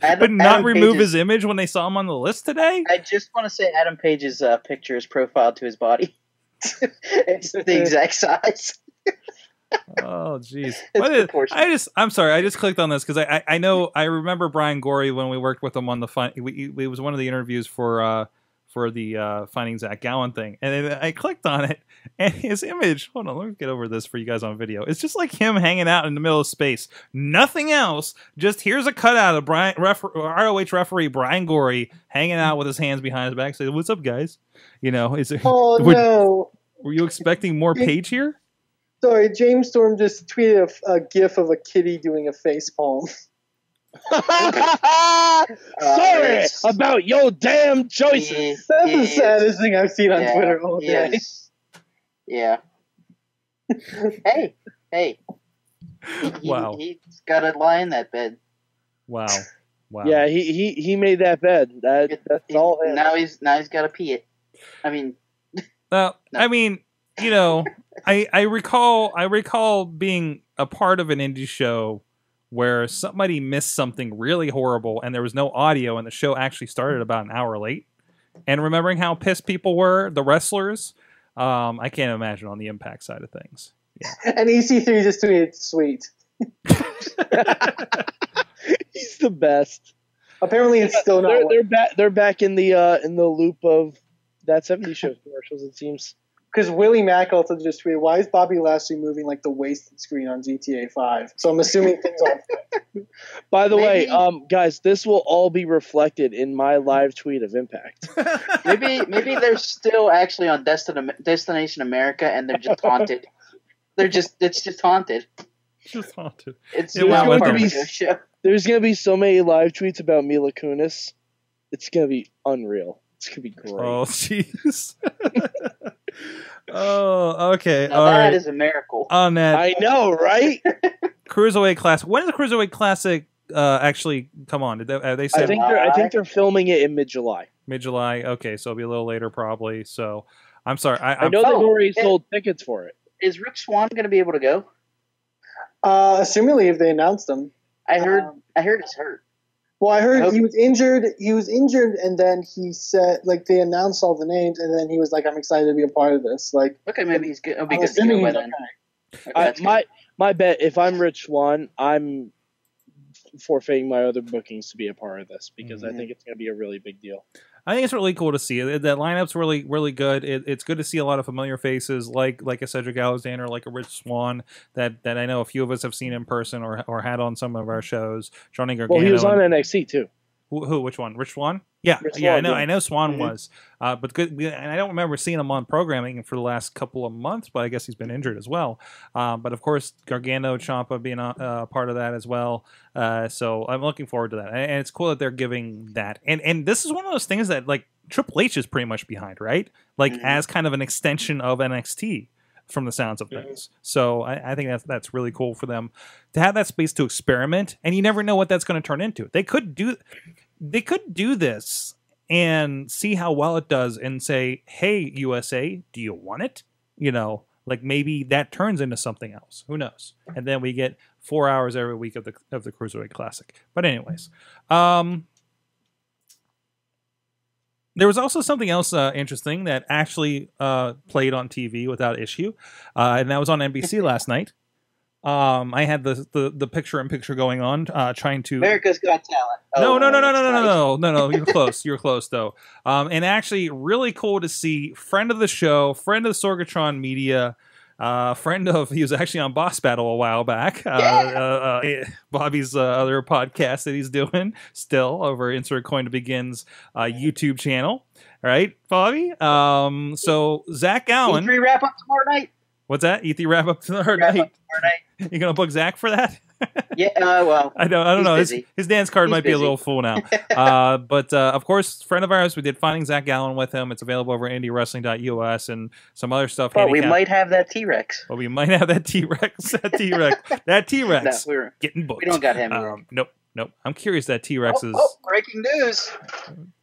Adam- but not Adam remove Page's- his image when they saw him on the list today? I just want to say Adam Page's uh, picture is profiled to his body. it's the exact size. Oh, jeez. It's What is- proportional. I just, I'm sorry. I just clicked on this because I, I, I know, I remember Brian Gorey when we worked with him on the fun. We, it was one of the interviews for, uh, for the uh, finding Zach Gowen thing, and then I clicked on it, and his image. Hold on, let me get over this for you guys on video. It's just like him hanging out in the middle of space, nothing else. Just here's a cutout of Brian ROH referee Brian Gorey hanging out with his hands behind his back, saying, "What's up, guys?" You know, is it, Oh no! Were you expecting more page here? Sorry, James Storm just tweeted a, a GIF of a kitty doing a face palm. Sorry it's- about your damn choices. He- That's he the is- saddest thing I've seen on yeah, Twitter all day. is. Yeah. hey, hey. He, Wow. He's got to lie in that bed. Wow, wow. Yeah, he, he he made that bed. That that's He- all him. Now he's now he's got to pee it. I mean, Well, No. I mean, you know, I I recall I recall being a part of an indie show where somebody missed something really horrible and there was no audio and the show actually started about an hour late. And remembering how pissed people were, the wrestlers, um, I can't imagine on the impact side of things. Yeah. And EC3 just tweeted sweet. He's the best. Apparently, it's still not. They're, they're back. They're back in the uh in the loop of that '70s show commercials. It seems. Because Willie Mack also just tweeted, "Why is Bobby Lashley moving like the wasted screen on GTA 5?" So I'm assuming things are. By the way, um, guys, this will all be reflected in my live tweet of Impact. maybe maybe they're still actually on Destin- Destination America and they're just haunted. They're just it's just haunted. Just haunted. It's It not went part with of the- the show. There's gonna be so many live tweets about Mila Kunis. It's gonna be unreal. It's gonna be great. Oh, jeez. oh, okay. Now All that right. is a miracle. On that I know, right? Cruiserweight Classic. When does the Cruiserweight Classic uh, actually come on? Did they, uh, they I think they're I think they're filming it in mid July. mid July. Okay, so it'll be a little later probably. So, I'm sorry. I, I I'm, know they've Oh, already yeah. sold tickets for it. Is Rick Swann going to be able to go? Uh, assumingly, if they announced him. I heard. Um, I heard he's hurt. Well, I I heard hope- he was injured. He was injured, and then he said, like, they announced all the names, and then he was like, "I'm excited to be a part of this." Like, Okay, maybe he's good. It'll be I'm good to assuming go by he's then. okay. Okay, I, that's good. my my bet, if I'm Rich Swann, I'm forfeiting my other bookings to be a part of this because I Mhm. think it's going to be a really big deal. I think it's really cool to see. That lineup's really, really good. It, it's good to see a lot of familiar faces, like like a Cedric Alexander, like a Rich Swann, that that I know a few of us have seen in person or or had on some of our shows. Johnny Gargano. Well, he was on NXT too. Who, who? Which one? Rich Swann? Yeah, Rich yeah. I know. yeah. I know Swann Mhm. was, uh, but good. And I don't remember seeing him on programming for the last couple of months. But I guess he's been injured as well. Um, but of course, Gargano, Ciampa being a uh, part of that as well. Uh, so I'm looking forward to that. And and it's cool that they're giving that. And and this is one of those things that like Triple H is pretty much behind, right? Like Mhm. as kind of an extension of NXT from the sounds of things. So I, I think that's that's really cool for them to have that space to experiment, and you never know what that's going to turn into. They could do, they could do this and see how well it does, and say, "Hey, USA, do you want it?" You know, like maybe that turns into something else. Who knows? And then we get four hours every week of the of the Cruiserweight Classic. But anyways, um, there was also something else uh, interesting that actually uh, played on TV without issue, uh, and that was on NBC last night. Um, I had the, the the picture in picture going on, uh, trying to. America's Got Talent. No, Oh, no, no, no, no, no, that's no, no, no, no. You're close. You're close though. Um, and actually, really cool to see friend of the show, friend of the Sorgatron Media, uh, friend of he was actually on Boss Battle a while back. Uh, uh, uh, Bobby's uh, other podcast that he's doing still over Insert Coin to Begins uh, YouTube channel. Right, Bobby. Um, so Zach Gowen, E3 wrap up tomorrow night. what's that? E3 wrap up tomorrow Wrap night. up tomorrow night. You gonna book Zach for that? Yeah. Uh, well. I don't. I don't know. His, his dance card He's might be a little full now. uh, but uh, of course, friend of ours, we did finding Zach Gowen with him. It's available over IndieWrestling.us and some other stuff. But we might have that T Rex. But we might have that T Rex. That T Rex. that T No, Rex we're, getting booked. we don't got him. Um, nope. Nope. I'm curious that T Rex oh, is. oh, breaking news.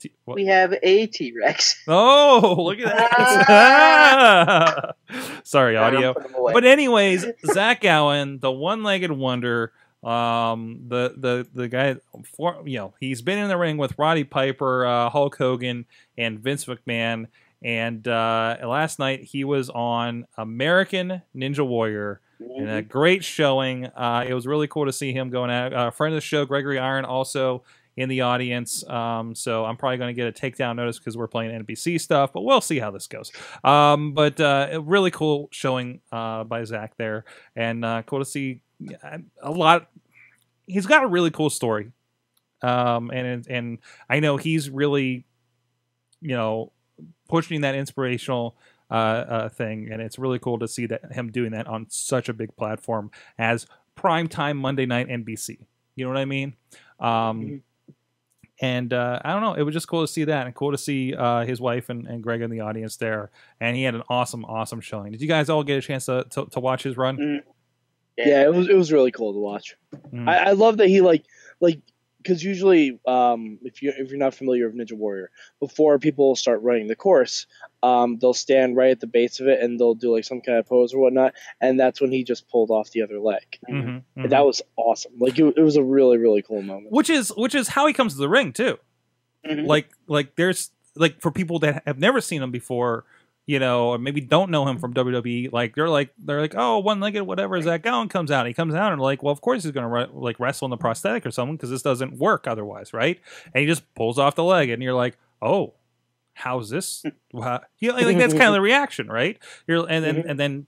T- what? We have a T Rex. Oh, look at that! Sorry, audio. But anyways, Zach Gowen, the one-legged wonder, um, the the the guy, for, you know, he's been in the ring with Roddy Piper, uh, Hulk Hogan, and Vince McMahon. And uh, last night he was on American Ninja Warrior, and a great showing. Uh, it was really cool to see him going out. Uh, friend of the show, Gregory Iron, also in the audience. Um, so I'm probably going to get a takedown notice because we're playing NBC stuff, but we'll see how this goes. Um, but uh, a really cool showing uh, by Zach there, and uh, cool to see a lot. He's got a really cool story, um, and and I know he's really, you know, pushing that inspirational uh, uh, thing, and it's really cool to see that him doing that on such a big platform as primetime Monday night NBC. You know what I mean? Um, and uh, I don't know. It was just cool to see that, and cool to see uh, his wife and, and Greg in the audience there. And he had an awesome, awesome showing. Did you guys all get a chance to to, to watch his run? Mm. Yeah, it was it was really cool to watch. Mm. I, I love that he like like because usually um, if you if you're not familiar with Ninja Warrior, before people start running the course, um, they'll stand right at the base of it and they'll do like some kind of pose or whatnot, and that's when he just pulled off the other leg. Mhm, mhm. And that was awesome. Like it, it was a really really cool moment. which is which is how he comes to the ring too. Mhm. Like like there's like for people that have never seen him before, you know, or maybe don't know him from WWE, like they're like they're like, oh, one legged whatever. Zach Gowen comes out, he comes out and like, well, of course he's gonna like wrestle in the prosthetic or something because this doesn't work otherwise, right? And he just pulls off the leg, and you're like, oh. How's this? Wow. You know, like that's kind of the reaction, right? You're, and then and then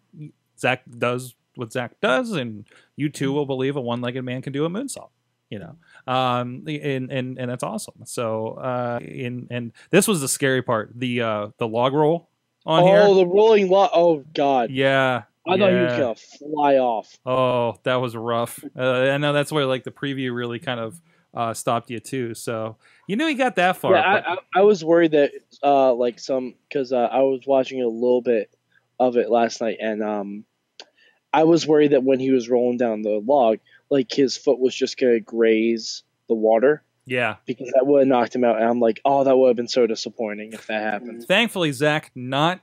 Zach does what Zach does, and you too will believe a one-legged man can do a moonsault. You know, um, and and and that's awesome. So, uh, in and this was the scary part the uh the log roll on oh, here. the rolling lot! Oh God, Yeah, I thought he was gonna fly off. Oh, that was rough. Uh, I know that's where like the preview really kind of uh, stopped you too. So you knew he got that far. yeah, I, I, I was worried that uh, like some because uh, I was watching a little bit of it last night, and um, I was worried that when he was rolling down the log, like his foot was just gonna graze the water yeah. because that would have knocked him out. And I'm like, oh, that would have been so disappointing if that happened. Thankfully, Zach not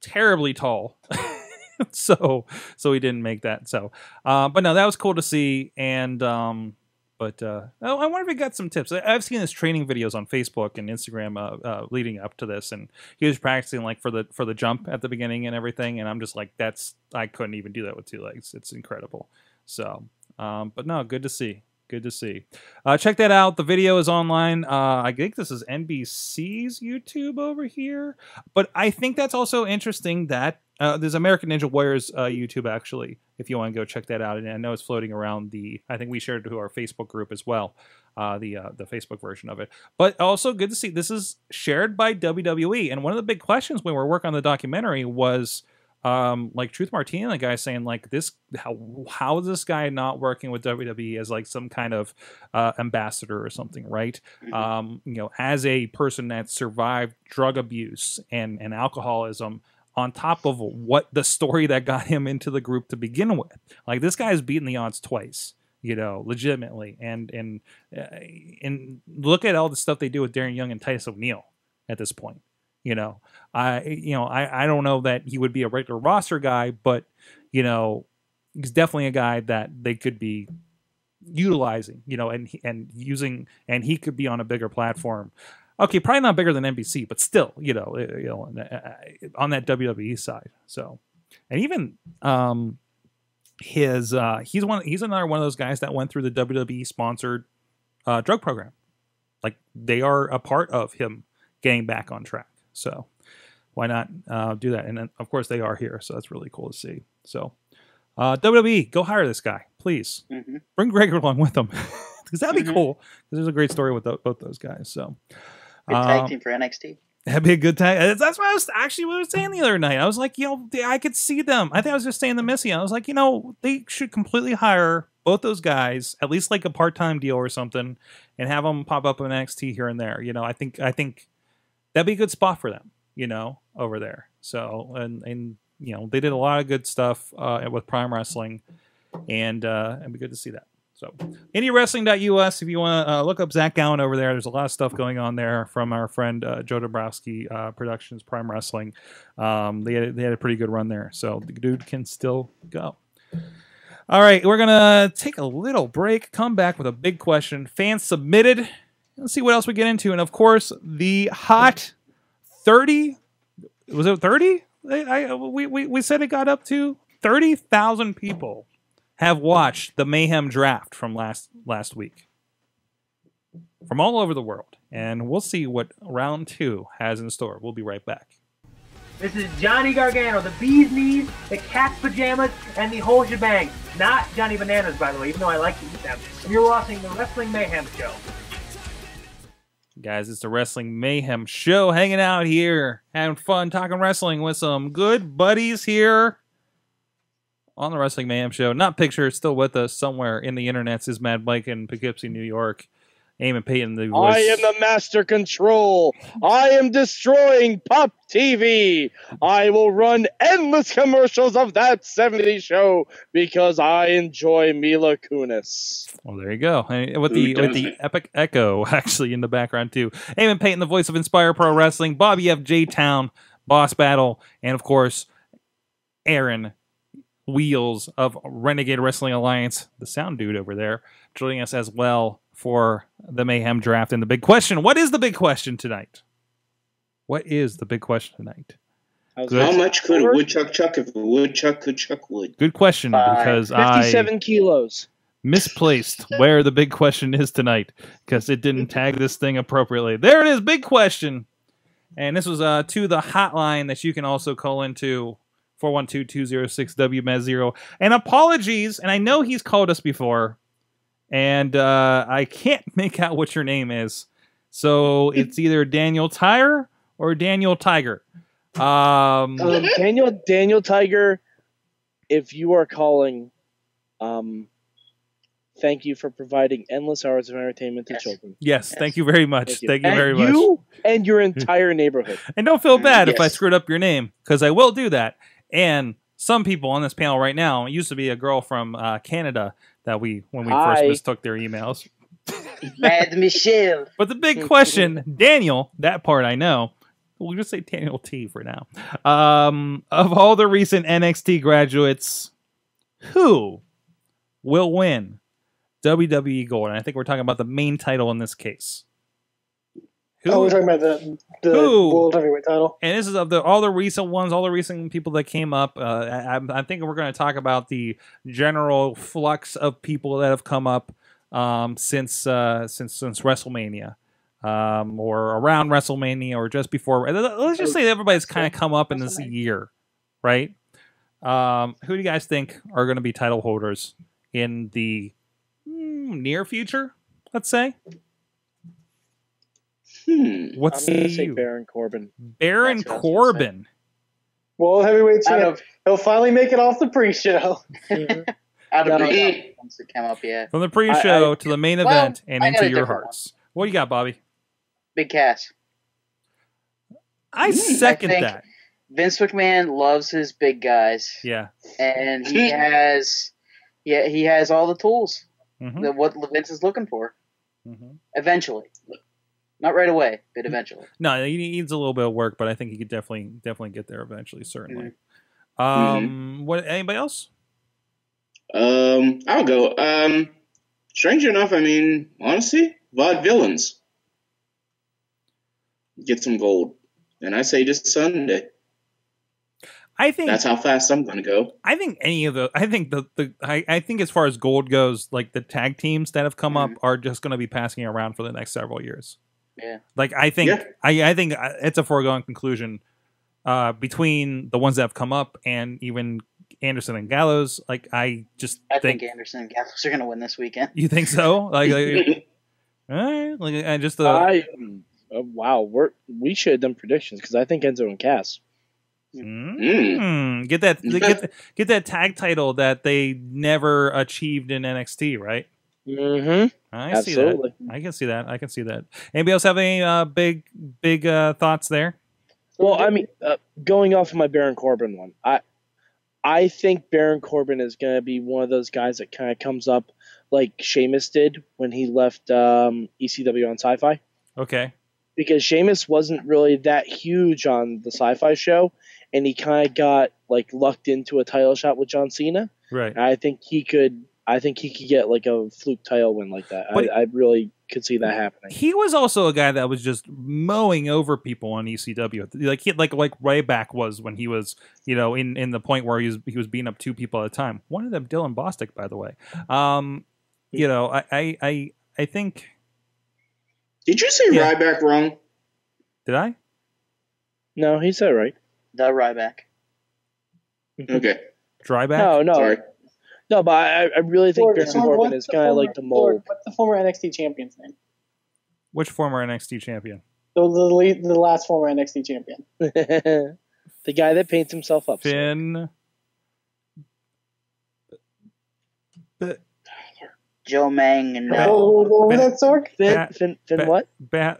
terribly tall. so so he didn't make that. So uh, but no, that was cool to see. And um, but uh, oh, I wonder if he got some tips. I- I've seen his training videos on Facebook and Instagram uh, uh, leading up to this, and he was practicing like for the for the jump at the beginning and everything. And I'm just like, that's I couldn't even do that with two legs. It's incredible. So, um, but no, good to see. Good to see. Uh, check that out. The video is online. Uh, I think this is NBC's YouTube over here. But I think that's also interesting that uh, there's American Ninja Warriors uh, YouTube actually. If you want to go check that out, and I know it's floating around the. I think we shared it to our Facebook group as well, uh, the uh, the Facebook version of it. But also good to see this is shared by WWE. And one of the big questions when we were working on the documentary was um like truth martini the guy saying like this how how is this guy not working with wwe as like some kind of uh ambassador or something right? Mhm. um you know as a person that survived drug abuse and and alcoholism on top of what the story that got him into the group to begin with. Like this guy's beaten the odds twice you know legitimately. And and uh, and look at all the stuff they do with darren young and titus o'neill at this point you know I you know I I don't know that he would be a regular roster guy, but you know he's definitely a guy that they could be utilizing, you know, and and using and he could be on a bigger platform. Okay, probably not bigger than NBC, but still, you know, uh, you know, uh, on that WWE side. So, and even um his uh he's one he's another one of those guys that went through the WWE sponsored uh drug program. Like they are a part of him getting back on track. So, why not uh, do that? And then, of course, they are here, so that's really cool to see. So, uh, WWE, go hire this guy, please. Mhm. Bring Gregor along with them, because that'd be Mhm. cool. 'Cause there's a great story with tho- both those guys. So, Good tag Um, team for NXT. That'd be a good time. That's what I was actually what I was saying the other night. I was like, you know, they- I could see them. I think I was just saying the Missy. I was like, you know, they should completely hire both those guys, at least like a part time deal or something, and have them pop up in NXT here and there. You know, I think I think that'd be a good spot for them. You know, over there. So and and you know they did a lot of good stuff uh, with Prime Wrestling, and uh, it'd be good to see that. So, IndieWrestling.us, if you want to uh, look up Zach Gowen over there, there's a lot of stuff going on there from our friend uh, Joe Dabrowski uh, Productions, Prime Wrestling. Um, they, had, they had a pretty good run there, so the dude can still go. All right, we're going to take a little break, come back with a big question. Fans submitted. Let's see what else we get into. And of course, the hot 30, was it 30? I, I, we, we, we said it got up to 30,000 people have watched the Mayhem draft from last last week from all over the world, and we'll see what round two has in store. We'll be right back. This is Johnny Gargano, the bee's knees, the cat's pajamas, and the whole shebang. Not Johnny Bananas, by the way, even though I like to eat them. You're watching the Wrestling Mayhem Show. Guys, it's the Wrestling Mayhem show, hanging out here, having fun, talking wrestling with some good buddies here on the Wrestling Mayhem show. Not picture, still with us somewhere in the internets is Mad Mike in Poughkeepsie, New York. Eamon Paton, the voice. I am the master control. I am destroying Pop TV. I will run endless commercials of that 70s show because I enjoy Mila Kunis. Well, there you go. And with the with the epic echo actually in the background too. Eamon Paton, the voice of Inspire Pro Wrestling, Bobby F. J. Town, Boss Battle, and of course, Erin Wheels of Renegade Wrestling Alliance, the sound dude over there, joining us as well for the Mayhem Draft. And the big question: What is the big question tonight? What is the big question tonight? Good. How much could a woodchuck chuck if a woodchuck could chuck wood? Good question Five. because I 57 kilos. misplaced where the big question is tonight because it didn't tag this thing appropriately. There it is, big question. And this was uh, to the hotline that you can also call into 412-206-WMAZ0. And apologies, and I know he's called us before, and uh, I can't make out what your name is. So it's either Daniel Tyre or Daniel Tiger. Um, Um, Daniel Daniel Tiger, if you are calling, um, thank you for providing endless hours of entertainment to Yes. children. yes, thank you very much. Thank you, Thank you and very much. You and your entire neighborhood. And don't feel bad if I screwed up your name, because I will do that. And some people on this panel right now it used to be a girl from uh, Canada that we when we first mistook their emails. Mad Michelle. But the big question, Daniel, that part I know. We'll just say Daniel T for now. Um, of all the recent NXT graduates, who will win WWE Gold? And I think we're talking about the main title in this case. Who? Oh, we're talking about the the Who? world heavyweight title. and this is of the all the recent ones, all the recent people that came up. Uh, I, I'm- I'm thinking we're going to talk about the general flux of people that have come up um, since uh, since since WrestleMania, um, or around WrestleMania, or just before. Let's just say everybody's kind of come up in this year, right? Um, who do you guys think are going to be title holders in the mm, near future? Let's say. Hmm. What's I'm gonna say? Baron Corbin. Baron That's what I was gonna say. Corbin. World heavyweight champ. of He'll finally make it off the pre-show. out of the ones that come up, yeah. From the pre-show I- to the main Well, event and I into your different hearts. What do you got, Bobby? Big Cass. I Mm, second I think- that. Vince McMahon loves his big guys, Yeah. and he has, yeah, he has all the tools hmm that what Vince is looking for. hmm Eventually, not right away, but eventually. No, he needs a little bit of work, but I think he could definitely definitely get there eventually. Certainly. Mm-hmm. Um, what? Anybody else? Um, I'll go. Um, strange enough, I mean, honestly, Vaude Villains get some gold, and I say just Sunday. I think That's how fast I'm gonna go. I think any of the I think the the I, I think as far as gold goes, like the tag teams that have come up are just going to be passing around for the next several years. Yeah. Like I think Yeah. I I think uh, it's a foregone conclusion uh between the ones that have come up and even Anderson and Gallows. Like I just I think, think, Anderson and Gallows are going to win this weekend. you think so. Like, like all right, like I just uh, I uh, wow, we're we should have done predictions because I think Enzo and Cass. Mm. mm, get that get get that tag title that they never achieved in NXT, right? Mm-hmm. I see that. Absolutely. I can see that. I can see that. Anybody else have any uh, big big uh, thoughts there? Well, I mean, uh, going off of my Baron Corbin one, I I think Baron Corbin is going to be one of those guys that kind of comes up like Sheamus did when he left um, ECW on Sci-Fi, Okay. because Sheamus wasn't really that huge on the Sci-Fi show, and he kind of got like lucked into a title shot with John Cena. Right. And I think he could. I think he could get like a fluke title win like that. But- I, I really could see that happening. He was also a guy that was just mowing over people on ECW, like he, like like Ryback was when he was, you know, in in the point where he was he was beating up two people at a time. One of them, Dylan Bostic, by the way. Um, you know, I I I, I think Did you say Yeah. Ryback wrong? did I? No, he said right. The Ryback. Okay, Dryback? No, no, Sorry. No. But I, I really think Lord, Baron Corbin what's is kind of like the Lord, mold. What's the former NXT champion's name? Which former NXT champion? The, the, the last former NXT champion. the guy that paints himself up. sir. Finn. But Joe Mang and Ba- What, what, what was that, Sorg? Finn, Ba- Finn, Finn ba- what? ba-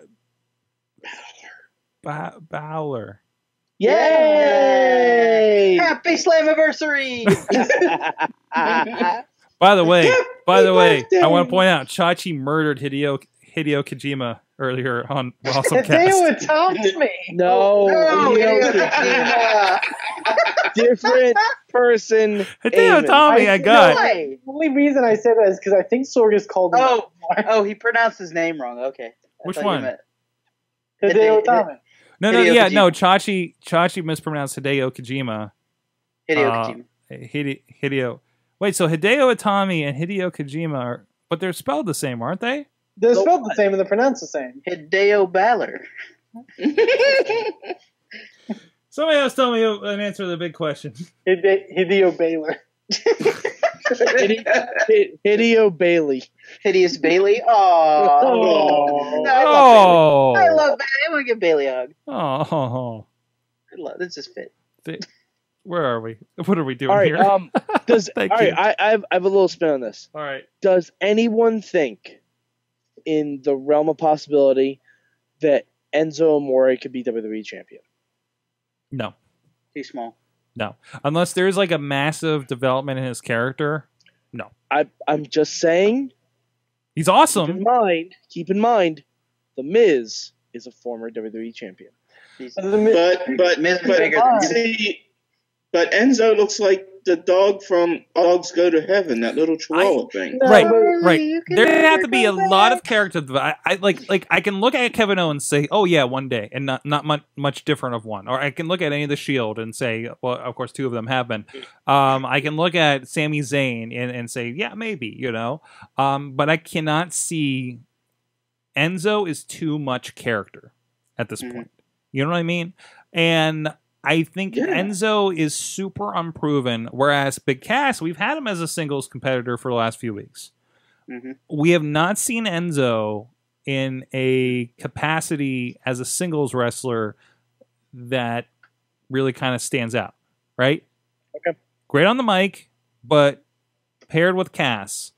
ba- Balor. Yay! Happy Slammiversary! By the way, by the way! I want to point out Chachi murdered Hideo Hideo Kojima earlier on Awesome They Cast. would taunt me. no, oh, no, Hideo Hideo Kojima. Kojima. different person. Hideo Amen. Tommy, I, I- got. no, The only reason I said that is because I think Sorg has called him Oh, oh, he pronounced his name wrong. Okay. I Which one? Hideo Hideo- Itami. No, no, Hideo yeah, Kojima. no. Chachi Chachi mispronounced Hideo Kojima. Hideo Uh, Kojima. Hide, Hideo. Wait, so Hideo Itami and Hideo Kojima are, but they're spelled the same, aren't they? They're Nope. spelled the same and they're pronounced the same. Hideo Balor. Somebody else tell me an answer to the big question. Hide- Hideo Baylor. Hide- Hi- Hideo Bailey. Hideous Bailey. Oh, Oh. I love Oh, Bayley. I love Bayley. I want to give Bayley a hug. oh, I love, this is fit. Th- where are we? What are we doing All right. here? Um. Does all Thank right? I, I have I have a little spin on this. All right. Does anyone think, in the realm of possibility, that Enzo Amore could be WWE champion? No, Too small. No. Unless there's like a massive development in his character. No, I I'm just saying. He's Keep in awesome. mind. Keep in mind, the Miz is a former WWE champion. He's- But but Miz is but bigger see, but Enzo looks like the dog from Dogs Go to Heaven, that little chihuahua thing. No, right, right. There never have to be a go lot of back. character. dev- I, I like, like I can look at Kevin Owens and say, "Oh yeah, one day," and not not much much different of one. Or I can look at any of the Shield and say, "Well, of course, two of them have been." Um, I can look at Sami Zayn and, and say, "Yeah, maybe," you know. Um, but I cannot see Enzo is too much character at this Mhm. point. You know what I mean? And I think Yeah. Enzo is super unproven, whereas Big Cass, we've had him as a singles competitor for the last few weeks. Mhm. We have not seen Enzo in a capacity as a singles wrestler that really kind of stands out, right? Okay. Great on the mic, but paired with Cass,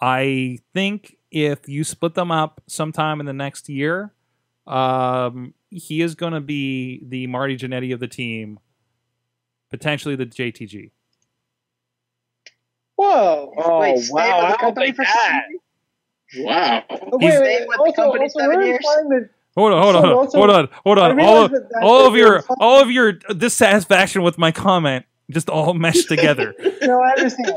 I think if you split them up sometime in the next year, um, he is going to be the Marty Jannetty of the team, potentially the JTG. Whoa. Oh Wait, stay wow! with the I don't company think for that. Wow. Oh, He's- wait, wait. with the company also, seven years. Hold on, hold on, So hold on, also- hold on, hold on. All of, that all of your implying. all of your dissatisfaction with my comment just all meshed together. No, I understand.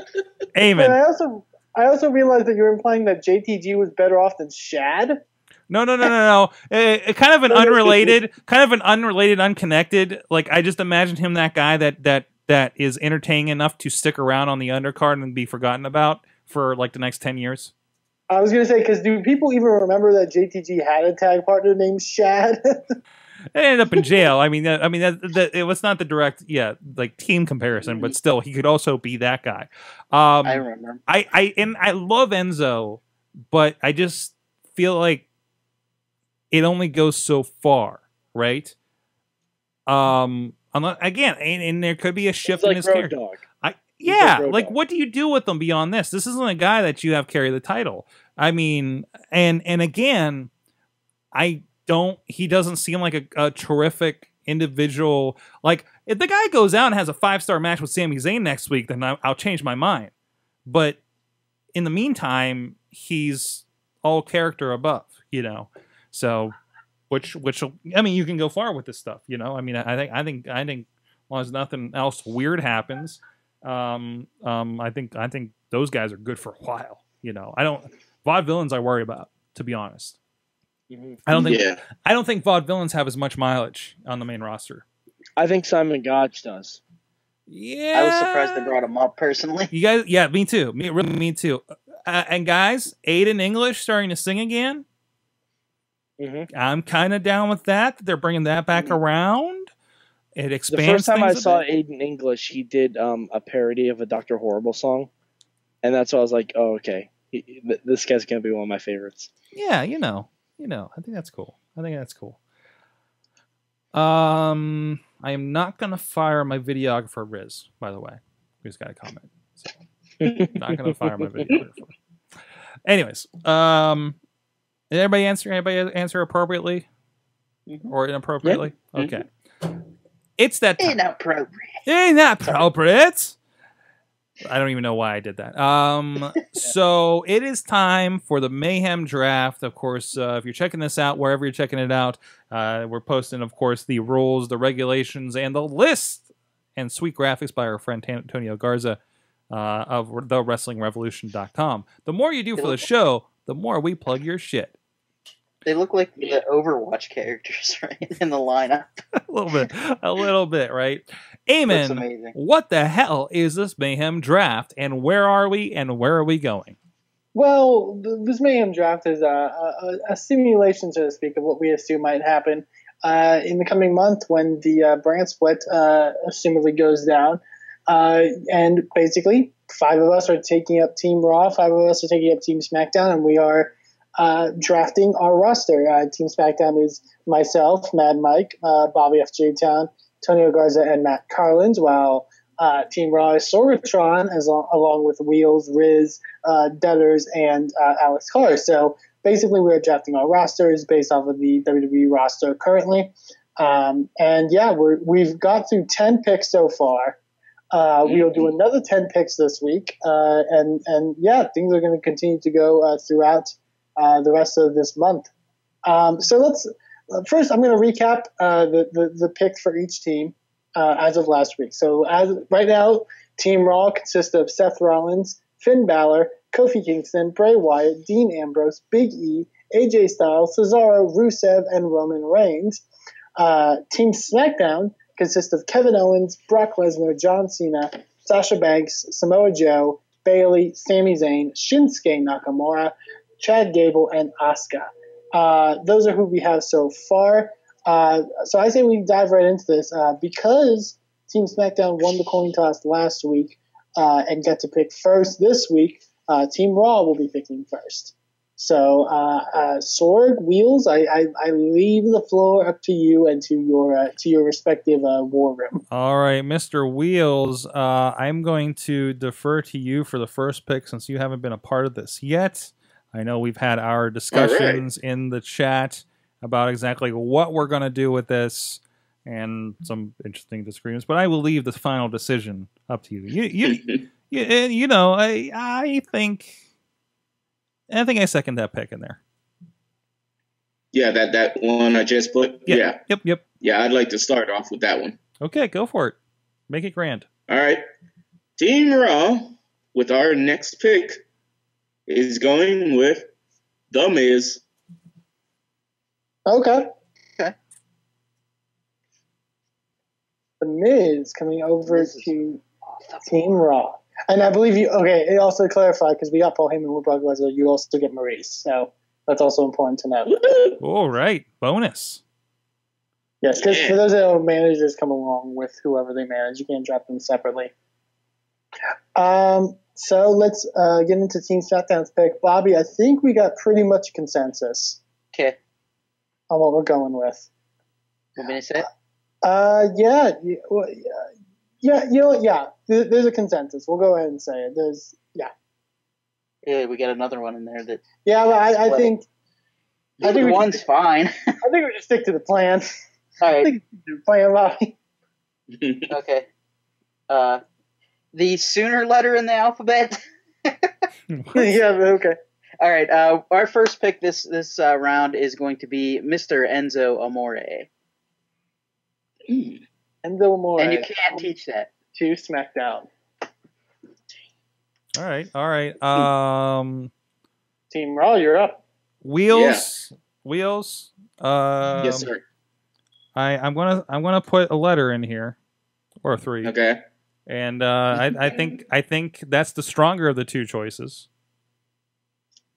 But I also I also realized that you're implying that JTG was better off than Shad. No, no, no, no, no. Eh, eh, kind of an unrelated, kind of an unrelated, unconnected. Like I just imagine him that guy that that that is entertaining enough to stick around on the undercard and be forgotten about for like the next ten years. I was gonna say because do people even remember that JTG had a tag partner named Shad? It ended up in jail. I mean, that, I mean, that, that, it was not the direct, yeah, like team comparison, but still, he could also be that guy. Um, I remember. I, I and I love Enzo, but I just feel like it only goes so far, right? Um, unless, again, and, and there could be a shift It's in like his Road character. Dog. I, yeah, like like what do you do with them beyond this? This isn't a guy that you have carry the title. I mean, and and again, I don't. He doesn't seem like a, a terrific individual. Like if the guy goes out and has a five star match with Sami Zayn next week, then I, I'll change my mind. But in the meantime, he's all character above, you know. So, which which I mean, you can go far with this stuff, you know. I mean, I think I think I think as long as nothing else weird happens, um, um, I think I think those guys are good for a while. You know, I don't vaudevillains I worry about, to be honest. Mhm. I don't think Yeah. I don't think vaudevillains have as much mileage on the main roster. I think Simon Gotch does. Yeah, I was surprised they brought him up personally. You guys, yeah, me too. Me, really, me too. Uh, and guys, Aiden English starting to sing again. Mhm. I'm kind of down with that. They're bringing that back around. It expands. The first time I saw bit. Aiden English, he did um, a parody of a Doctor Horrible song, and that's why I was like, "Oh, okay, he, th- this guy's gonna be one of my favorites." yeah, you know, you know, I think that's cool. I think that's cool. Um, I am not gonna fire my videographer Rizz. By the way, just got a comment. So, not gonna fire my videographer. Anyways, um, did everybody answer? Anybody answer appropriately Mhm. or inappropriately? Okay, it's that time. Inappropriate. Ain't that appropriate? I don't even know why I did that. Um, so it is time for the Mayhem Draft. Of course, uh, if you're checking this out, wherever you're checking it out, uh, we're posting, of course, the rules, the regulations, and the list and sweet graphics by our friend Antonio Garza uh, of TheWrestlingRevolution.com. The more you do for the show, the more we plug your shit. They look like the Overwatch characters, right, in the lineup. a little bit, a little bit, right? Looks Amen. What the hell is this Mayhem draft, and where are we, and where are we going? Well, th- this Mayhem draft is a, a, a simulation, so to speak, of what we assume might happen uh, in the coming month when the uh, brand split uh, assumedly goes down. Uh, and basically, five of us are taking up Team Raw, five of us are taking up Team SmackDown, and we are uh, drafting our roster. Uh, Team SmackDown is myself, Mad Mike, uh, Bobby F. J. Town, Tonio Garza, and Matt Carlins, while uh, Team Raw is Sorgatron, as al- along with Wheels, Rizz, uh, Dutters, and uh, Alex Kahrs. So basically, we're drafting our rosters based off of the WWE roster currently. Um, and yeah, we're, we've got through 10 picks so far. Uh, we'll do another 10 picks this week. Uh, and, and yeah, things are going to continue to go uh, throughout uh, the rest of this month. Um, so let's first, I'm going to recap uh, the, the the picks for each team uh, as of last week. So as right now, Team Raw consists of Seth Rollins, Finn Balor, Kofi Kingston, Bray Wyatt, Dean Ambrose, Big E, AJ Styles, Cesaro, Rusev, and Roman Reigns. Uh, Team SmackDown consists of Kevin Owens, Brock Lesnar, John Cena, Sasha Banks, Samoa Joe, Bayley, Sami Zayn, Shinsuke Nakamura, Chad Gable, and Asuka. Uh, those are who we have so far. Uh, so I say we dive right into this uh, because Team SmackDown won the coin toss last week uh, and got to pick first this week. Uh, Team Raw will be picking first. So, uh, Sorg, Wheels, I, I, I leave the floor up to you and to your to your respective war room. All right, Mr. Wheels, I'm going to defer to you for the first pick since you haven't been a part of this yet. I know we've had our discussions in the chat about exactly what we're going to do with this and some interesting disagreements, but I will leave the final decision up to you. You, you, you, eh, you know, I, I think, I think I second that pick in there. yeah, that that one I just put. Yeah. Yeah. Yep, yep. yeah, I'd like to start off with that one. Okay, go for it. Make it grand. All right. Team Raw, with our next pick, is going with The Miz. Okay. Okay. The Miz coming over Miz to Team Raw. And I believe you, okay, it also clarified because we got Paul Heyman with Brock Lesnar, you also get Maryse. So that's also important to know. All right, bonus. Yes, because Yeah. for those that know, managers come along with whoever they manage. You can't drop them separately. Um, so let's uh, get into Team SmackDown's pick. Bobby, I think we got pretty much consensus Okay. on what we're going with. Want me to say it? Uh, yeah, well, yeah, you know, yeah. There's a consensus. We'll go ahead and say it. There's, yeah, Yeah, we got another one in there that yeah. But I, I think, I think one's should, fine. I think we should stick to the plan. All I think plan, Bobby. Okay. Uh, the sooner letter in the alphabet. yeah, okay. All right. Uh, our first pick this this uh, round is going to be Mr. Enzo Amore, Enzo Amore and you can't teach that. to SmackDown. All right, all right. Um, Team Raw, you're up. wheels, wheels. Um, yes, sir. I, I'm gonna I'm gonna put a letter in here, or three, Okay. And uh, I, I think I think that's the stronger of the two choices.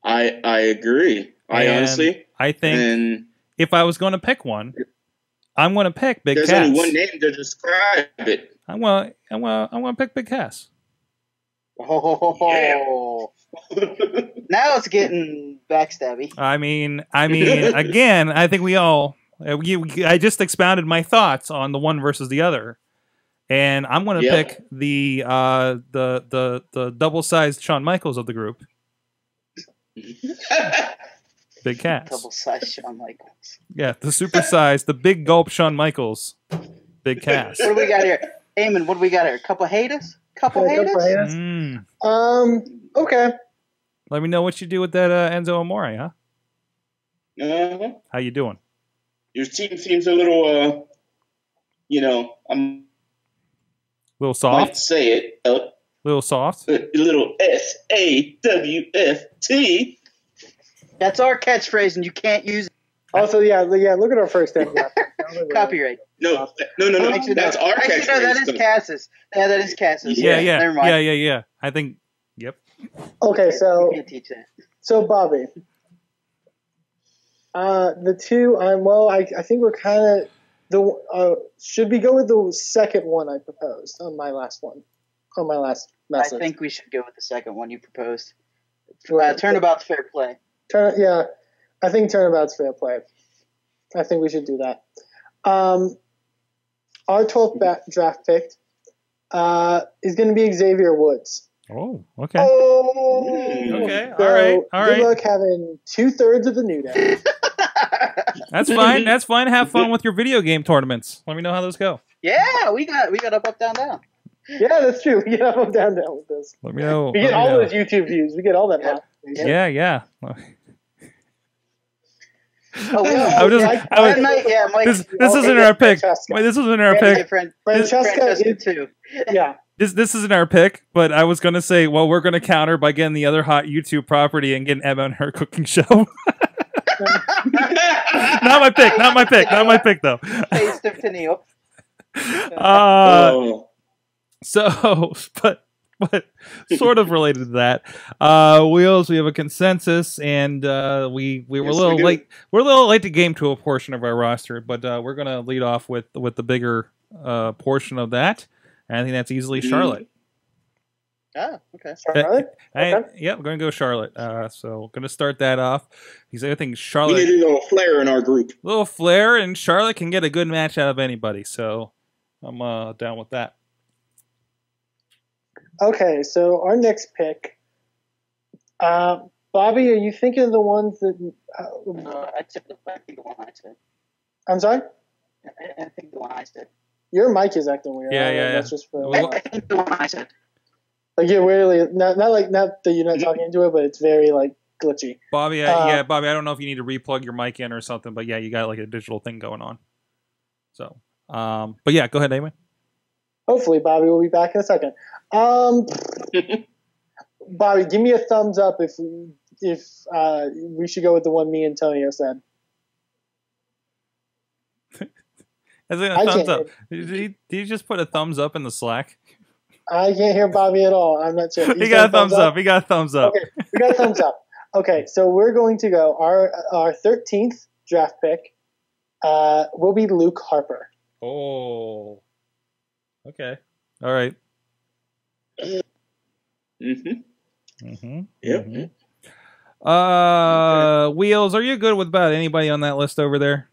I I agree. I And honestly, I think and if I was going to pick one, I'm going to pick Big there's Cass. only one name to describe it. I'm gonna I'm gonna I'm gonna pick Big Cass. Oh, now it's getting backstabby. I mean, I mean, again, I think we all. uh, We, we- I just expounded my thoughts on the one versus the other, and I'm going to Yep. pick the uh, the the the double sized Shawn Michaels of the group, Big Cass. Double size Shawn Michaels. Yeah, the super sized, the big gulp Shawn Michaels, Big Cass. What do we got here? Eamon, what do we got here? couple haters? Couple Yeah, haters? couple haters. Mm. Um, okay. Let me know what you do with that uh, Enzo Amore, huh? uh-huh. How you doing? Your team seems a little, uh, you know, I'm little soft. might soft, say it, a little soft. little S A W F T. That's our catchphrase, and you can't use it. Also, yeah, yeah. Look at our first step. Copyright. No, no, no, no. Actually, That's no. our Actually, no, that catchphrase, is though. Cass's. Yeah, that is Cass's. Yeah, yeah, Never mind. yeah, yeah, yeah. I think. Yep. Okay, so You can't teach that. so Bobby, uh, the two. Um, well, I I think we're kind of the. Uh, should we go with the second one I proposed on my last one, on my last message? I think we should go with the second one you proposed. Right. Uh, turnabout's fair play. Turn, yeah, I think turnabout's fair play. I think we should do that. Um, our 12th ba- draft pick uh, is going to be Xavier Woods. Oh, okay. Oh, Okay. So All right. All good right. luck having two thirds of the New Day. That's fine. That's fine. Have fun with your video game tournaments. Let me know how those go. Yeah, we got we got up, up, down, down. yeah, that's true. We get up, up, down, down with this. Let me know. We get all know. those YouTube views. We get all that. Yeah. money. Yeah, yeah. Oh, yeah. I was just, Mike- I was, And Mike- yeah, Mike. this this isn't our pick. Francesca. Wait, this isn't our yeah, pick. my friend, Francesca Francesca is- too. Yeah. This this isn't our pick, but I was gonna say, well, we're gonna counter by getting the other hot YouTube property and getting Emma on her cooking show. not my pick. Not my pick. Not my pick though. Taste of Tenille. Uh, oh, so, but but sort of related to that, uh, wheels. We have a consensus, and uh, we we were Yes, a little do. late. We're a little late to game to a portion of our roster, but uh, we're gonna lead off with with the bigger uh, portion of that. And I think that's easily Mm. Charlotte. Oh, okay. Charlotte? I, Okay. yeah, we're gonna go Charlotte. Uh, so gonna start that off. Because I think we Charlotte, need a little flair in our group. little flair, and Charlotte can get a good match out of anybody. So I'm uh, down with that. Okay, so our next pick. Uh, Bobby, are you thinking of the ones that. Uh, Uh, I took the, I think the one I said. I'm sorry? I, I think the one I said. Your mic is acting weird. Yeah, I yeah, That's just for, Well, I, I think the one I said. Like you're weirdly not not like not that you're not talking into it, but it's very like glitchy. Bobby, I, Uh, yeah, Bobby. I don't know if you need to replug your mic in or something, but yeah, you got like a digital thing going on. So, um, but yeah, go ahead, Eamon. Hopefully, Bobby will be back in a second. Um, Bobby, give me a thumbs up if if uh, we should go with the one me and Antonio said. In a I thumbs up. Did you, did you just put a thumbs up in the Slack? I can't hear Bobby at all. I'm not sure. He You got a said thumbs up. He got a thumbs up. Okay, we got a thumbs up. Okay, so we're going to go. Our our thirteenth draft pick uh, will be Luke Harper. Oh. Okay. All right. hmm Mm-hmm. Yep. Uh, Wheels, are you good with about anybody on that list over there?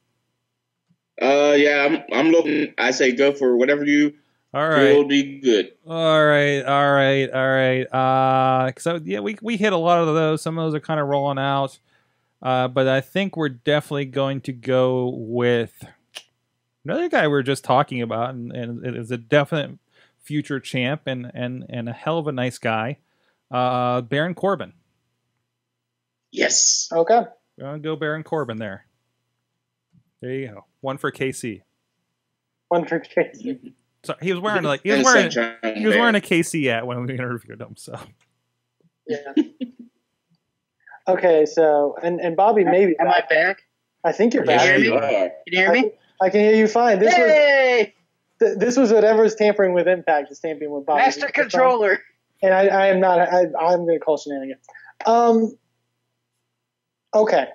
Uh, yeah, I'm. I'm looking. I say go for whatever you All feel right. would be good. All right, all right, all right. Uh, so yeah, we we hit a lot of those. Some of those are kind of rolling out. Uh, but I think we're definitely going to go with another guy we were just talking about, and, and it is a definite future champ and and and a hell of a nice guy. Uh, Baron Corbin. Yes. Okay. We're gonna go Baron Corbin there. There you go. One for KC. One for Tracy. So he was wearing like he was wearing he was wearing a KC hat when we interviewed him. So Yeah. okay, so and and Bobby maybe Am I back? I think you're Yeah, back. Yeah, you you are. are. Can you hear me? I can hear you fine. This was Yay! th- this was whatever's tampering with Impact is tampering with Bobby. Master controller. and I, I am not. I, I'm going to call shenanigans. Um. Okay.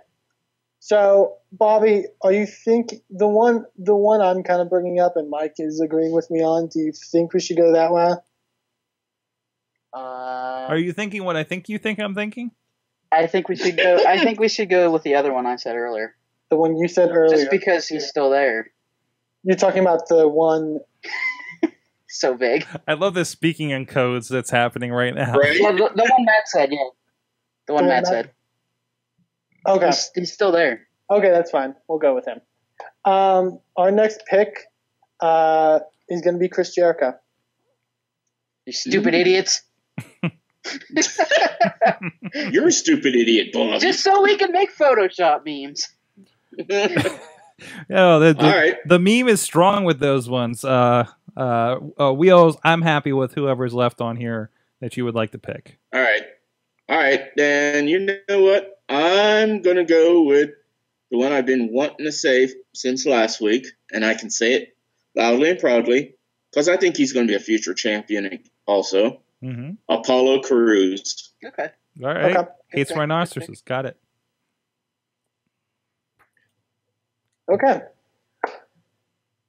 So, Bobby, are you think the one the one I'm kind of bringing up, and Mike is agreeing with me on? Do you think we should go that way? Uh, are you thinking what I think you think I'm thinking? I think we should go. I think we should go with the other one I said earlier, The one you said earlier. just because he's still there. You're talking about the one. So big. I love this speaking in codes that's happening right now. Right? Yeah, the, the one Matt said. Yeah, the one The one Matt Matt- said. Okay. He's, he's still there. Okay, that's fine. We'll go with him. Um, our next pick uh, is going to be Chris Jericho. You stupid idiots. You're a stupid idiot, Bob. Just so we can make Photoshop memes. Oh, the, the, All right. the meme is strong with those ones. Uh, uh, uh, Wheels, I'm happy with whoever's left on here that you would like to pick. All right. All right. Then you know what? I'm going to go with the one I've been wanting to say since last week, and I can say it loudly and proudly because I think he's going to be a future champion also. Mm-hmm. Apollo Crews. Okay. All right. Okay. Hates Okay. rhinoceroses. Got it. Okay.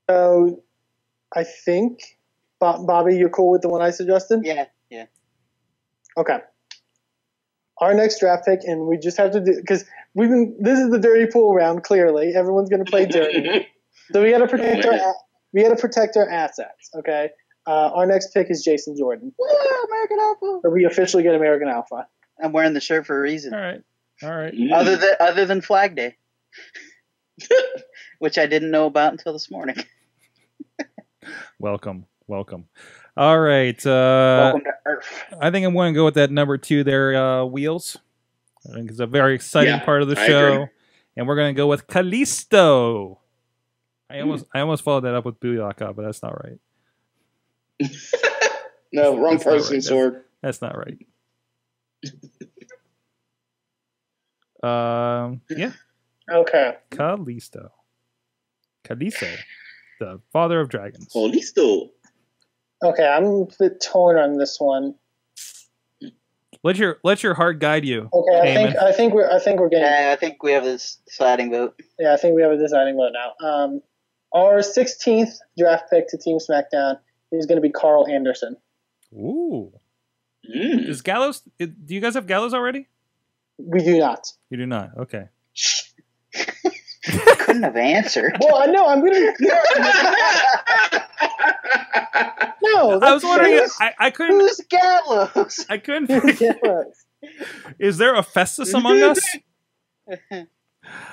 So, I think, Bobby, you're cool with the one I suggested? Yeah. Yeah. Okay. Our next draft pick, and we just have to do because we've been. This is the dirty pool round. Clearly, everyone's going to play dirty, so we got to protect our. We got to protect our assets. Okay. Uh, our next pick is Jason Jordan. Woo, American Alpha. So we officially get American Alpha. I'm wearing the shirt for a reason. All right. All right. Other than other than Flag Day, which I didn't know about until this morning. Welcome. Welcome. All right. Uh, Welcome to Earth. I think I'm going to go with that number two there, uh, Wheels. I think it's a very exciting Yeah, part of the I show. agree. and we're gonna go with Kalisto. I almost I almost followed that up with Booyaka, but that's not right. No, wrong That's not right. person, That's- That's not right. um, yeah, Okay. Kalisto. Kalisto, the father of dragons. Oh, listo. Okay, I'm a bit torn on this one. Let your let your heart guide you. Okay, I Eamon. think I think we're I think we're getting Yeah, I think we have this deciding vote. yeah I think we have a deciding vote now. Um, our 16th draft pick to Team SmackDown is going to be Karl Anderson. Ooh, Mm. is Gallows? Do you guys have Gallows already? We do not. You do not. Okay. Couldn't have answered. Well, I know I'm going to no. I was wondering. that's- I, I couldn't. Who's Gallows? I couldn't. Yes. Is there a Festus among us? all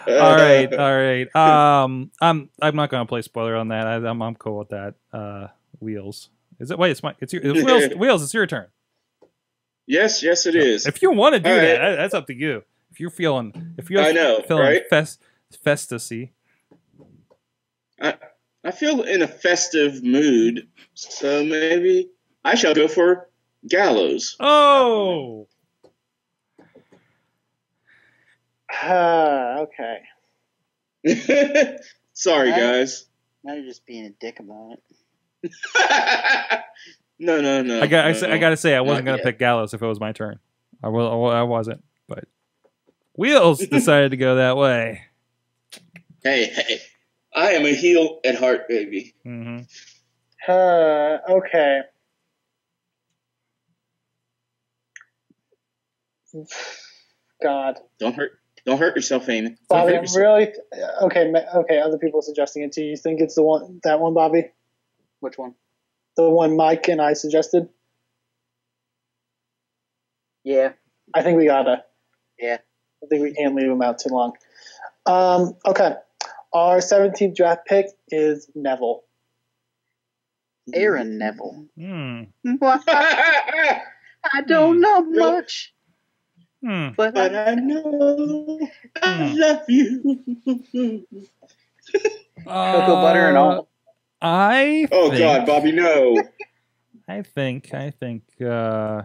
right, all right. Um, I'm I'm not gonna play spoiler on that. I, I'm I'm cool with that. Uh, wheels. Is it? Wait, it's my. It's your it's wheels. Wheels. It's your turn. Yes, yes, it is. If you want to do All that, right. that's up to you. If you're feeling, if you're I know, feeling right? fest, festusy. I feel in a festive mood, so maybe I shall go for Gallows. Oh, Ah, okay. Sorry, I- guys. Now you're just being a dick about it. no, no, no. I got. I, no, sa- no. I got to say, I wasn't gonna pick Gallows if it was my turn. I will. I wasn't. But Wheels decided to go that way. Hey, hey. I am a heel at heart, baby. Mm-hmm. Uh, okay. God, Don't hurt. Don't hurt yourself, Eamon. Don't Bobby, hurt I'm yourself. really okay. Okay, other people suggesting it too. You think it's the one that one, Bobby? Which one? The one Mike and I suggested. Yeah. I think we gotta. Yeah. I think we can't leave him out too long. Um, okay. Our 17th draft pick is Neville. Aaron Neville. Hmm. I don't know much, Hmm. but but I, I know I Hmm. love you. cocoa butter and all. I Oh think, God, Bobby, no. I think I think uh,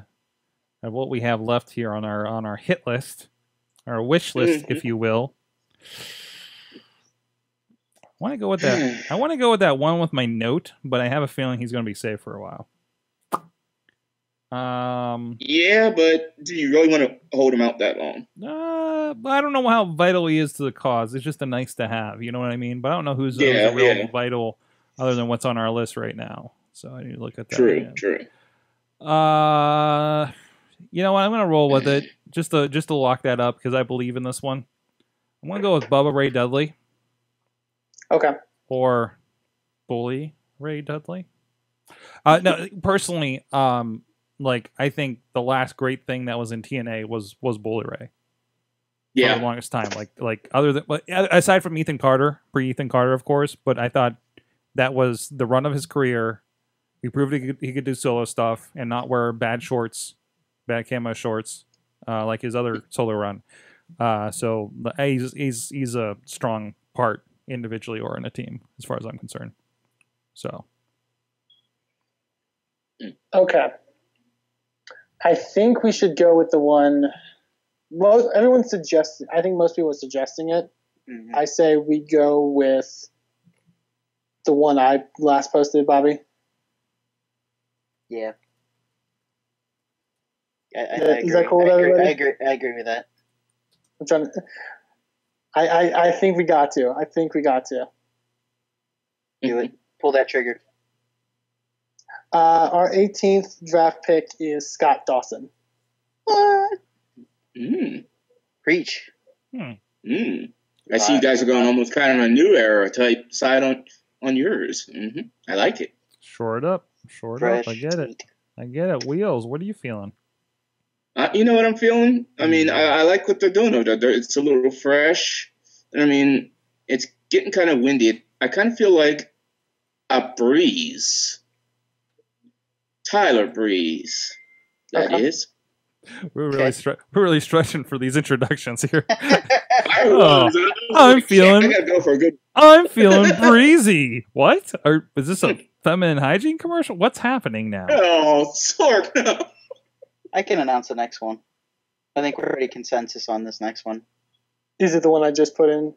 of what we have left here on our on our hit list, our wish list, if you will. I want to go with that. I want to go with that one with my note, but I have a feeling he's going to be safe for a while. Um, Yeah, but do you really want to hold him out that long? uh, but I don't know how vital he is to the cause. It's just a nice to have, you know what I mean? But I don't know who's, Yeah, a real yeah. vital other than what's on our list right now. So I need to look at that. True, again. true. Uh, you know what? I'm gonna roll with it just to just to lock that up because I believe in this one. I'm gonna go with Bubba Ray Dudley Okay. or Bully Ray Dudley. Uh, no, personally, um, like I think the last great thing that was in TNA was was Bully Ray for Yeah, the longest time. Like like other than but aside from Ethan Carter, pre Ethan Carter, of course. But I thought that was the run of his career. He proved he could, he could do solo stuff and not wear bad shorts, bad camo shorts, uh, like his other solo run. Uh, so he's he's he's a strong part individually or in a team, as far as I'm concerned. So Okay. I think we should go with the one. Most everyone suggesting. I think most people are suggesting it. Mhm. I say we go with the one I last posted, Bobby. yeah. I, I, I Is that agree. cool with I agree. everybody? I agree. I agree with that. I'm trying to. I, I, I think we got to. I think we got to. Do it. Pull that trigger. Uh, our 18th draft pick is Scott Dawson. What? Mm, Preach. Hmm. mm. I see you guys are going almost kind of a new era type side on on yours. Mm-hmm. I like it. Short up, short Fresh. up. I get it. I get it. Wheels. What are you feeling? Uh, you know what I'm feeling? I mean, I, I like what they're doing over there. They're- It's a little fresh. I mean, it's getting kind of windy. I kind of feel like a breeze. Tyler Breeze. That Okay. is. We're really Okay. stre- we're really stretching for these introductions here. I Oh, was, I was I'm feeling- I gotta go for a good. I'm feeling breezy. What? Or is this a feminine hygiene commercial? What's happening now? Oh, Sorg, no. I can announce the next one. I think we're pretty consensus on this next one. Is it the one I just put in?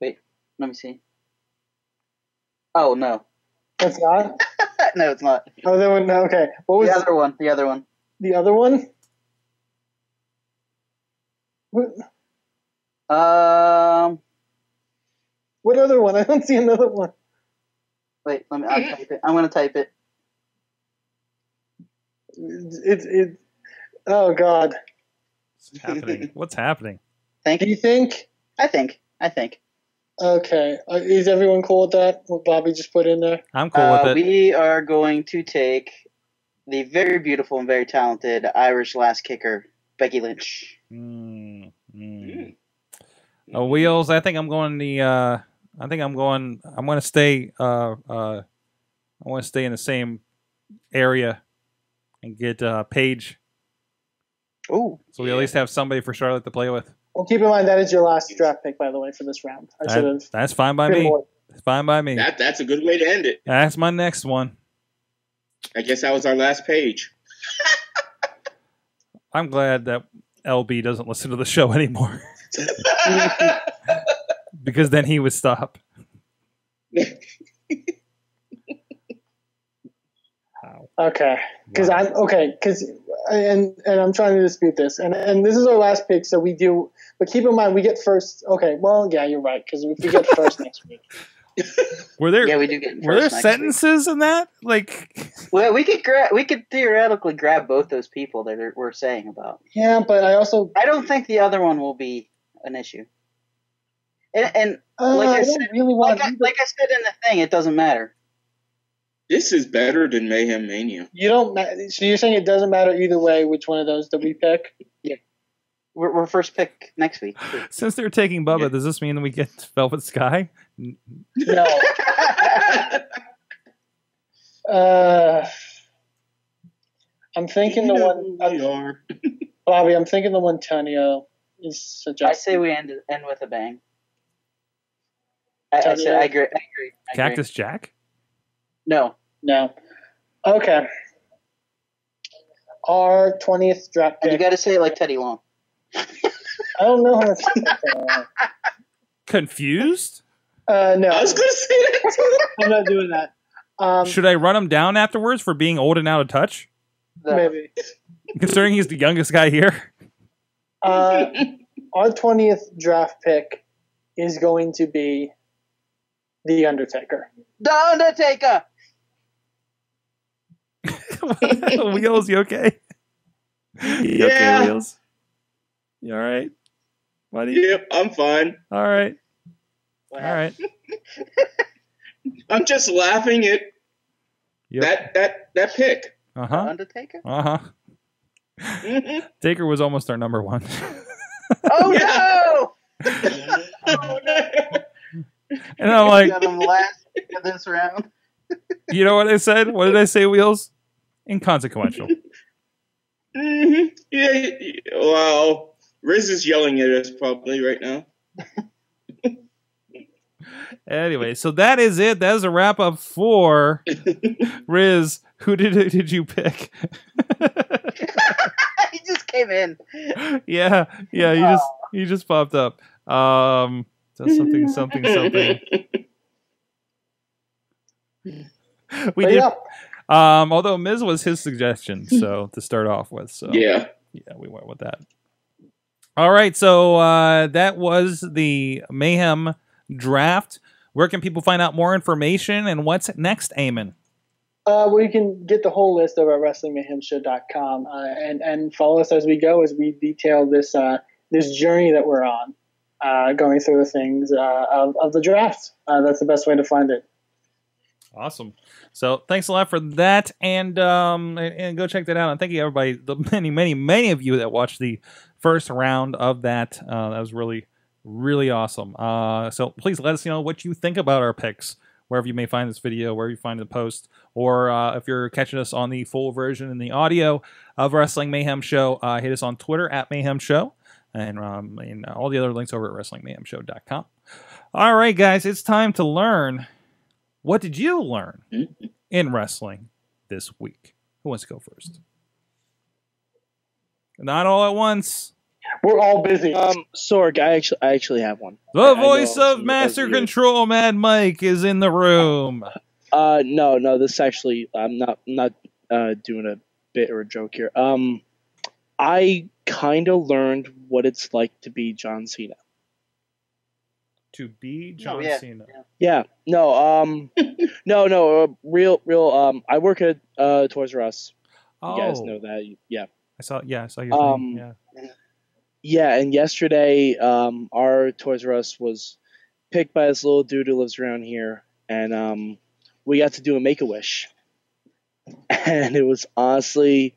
Wait, let me see. Oh no, It's not. no, it's not. Oh, that one. no, Okay. What was The other one. The other one. the other one? What, Um, what other one? I don't see another one. wait. Let me. I'll type it. I'm gonna type it. It's it. Oh God. What's happening? What's happening? Thank Do you. you think? I think. I think. Okay. Uh, is everyone cool with that? What Bobby just put in there? I'm cool Uh, with it. we are going to take the very beautiful and very talented Irish lass kicker, Becky Lynch. Mm, mm. Uh, wheels. I think I'm going the. Uh, I think I'm going. I'm going to stay. Uh, uh, I want to stay in the same area and get uh, Paige, Ooh. so we at least have somebody for Charlotte to play with. Well, keep in mind that is your last draft pick, by the way, for this round. I should That- have. that's fine by me. more- It's fine by me. That that's a good way to end it. That's my next one. I guess that was our last page. I'm glad that LB doesn't listen to the show anymore because then he would stop. Wow. Okay. Because Wow. I'm okay. Because and and I'm trying to dispute this, and and this is our last pick, so we do. But keep in mind, we get first. Okay. Well, yeah, you're right. Because we get first next week, Were there Yeah, we do get. were there first next week. sentences in that? Like Well, we could grab. We could theoretically grab both those people that are, we're saying about. yeah. But I also I don't think the other one will be an issue. And, and uh, Like I I said- really want. like I, like I said in the thing, it doesn't matter. This is better than Mayhem Mania. you don't. ma- So you're saying it doesn't matter either way which one of those that we pick? We're, we're first pick next week. since they're taking Bubba, Yeah. does this mean that we get Velvet Sky? No. Uh, I'm thinking the You know one, who we are. Bobby. I'm thinking the one Tonio is suggested. I say we end end with a bang. I, I, say, I agree. I agree. I agree. Cactus Jack? No. No. Okay. Our twentieth draft And you got to say it like Teddy Long. I don't know how to say that. Confused? Uh, no, I was gonna say that too. I'm not doing that. Um, Should I run him down afterwards for being old and out of touch? No. maybe. Considering he's the youngest guy here. Uh, our twentieth draft pick is going to be the Undertaker. The Undertaker. Wheels, you okay? You Yeah. okay, Wheels? You all right? Buddy? Yep, I'm fine. All right. All What right. I'm just laughing at Yep. that that that pick. Uh huh. Undertaker? Uh huh. Mhm. Taker was almost our number one. Oh no! Oh, no. and I'm like, got him last this round. you know what I said? What did I say, Wheels? Inconsequential. Mhm. Yeah, yeah, well, Rizz is yelling at us probably right now. Anyway, so that is it. That is a wrap up for Rizz. Who did did you pick? he just came in. yeah, yeah, he just he just popped up. Um, so something, something, something. We But did. yeah, Um, although Miz was his suggestion, so to start off with, so Yeah. yeah, we went with that. All right, so uh, that was the Mayhem draft. Where can people find out more information and what's next, Eamon? Uh, well, you can get the whole list over at WrestlingMayhemShow.com uh, and and follow us as we go as we detail this uh, this journey that we're on, uh, going through the things uh, of, of the draft. Uh, that's the best way to find it. Awesome. So thanks a lot for that, and um, and, and go check that out. And thank you everybody, the many, many, many of you that watched the first round of that. Uh, that was really, really awesome. Uh, so please let us know what you think about our picks. wherever you may find this video, wherever you find the post, or uh, if you're catching us on the full version in the audio of Wrestling Mayhem Show, uh, hit us on Twitter at Mayhem Show, and, um, and all the other links over at WrestlingMayhemShow.com. All right, guys, it's time to learn. What did you learn in wrestling this week? Who wants to go first? Not all at once. We're all busy. Um, Sorg, I actually, I actually have one. The I- I voice some of Master. Control, Mad Mike, is in the room. Uh, no, no, this actually, I'm not, not uh, doing a bit or a joke here. Um, I kind of learned what it's like to be John Cena. To be Oh, John yeah. Cena. Yeah, no, um, no, no, uh, real, real. Um, I work at uh, Toys R Us. Oh. You Oh, guys know that. Yeah, I saw. Yeah, I saw your Um, thing. Yeah. yeah. And yesterday, um, our Toys R Us was picked by this little dude who lives around here, and um, we got to do a Make a Wish, and it was honestly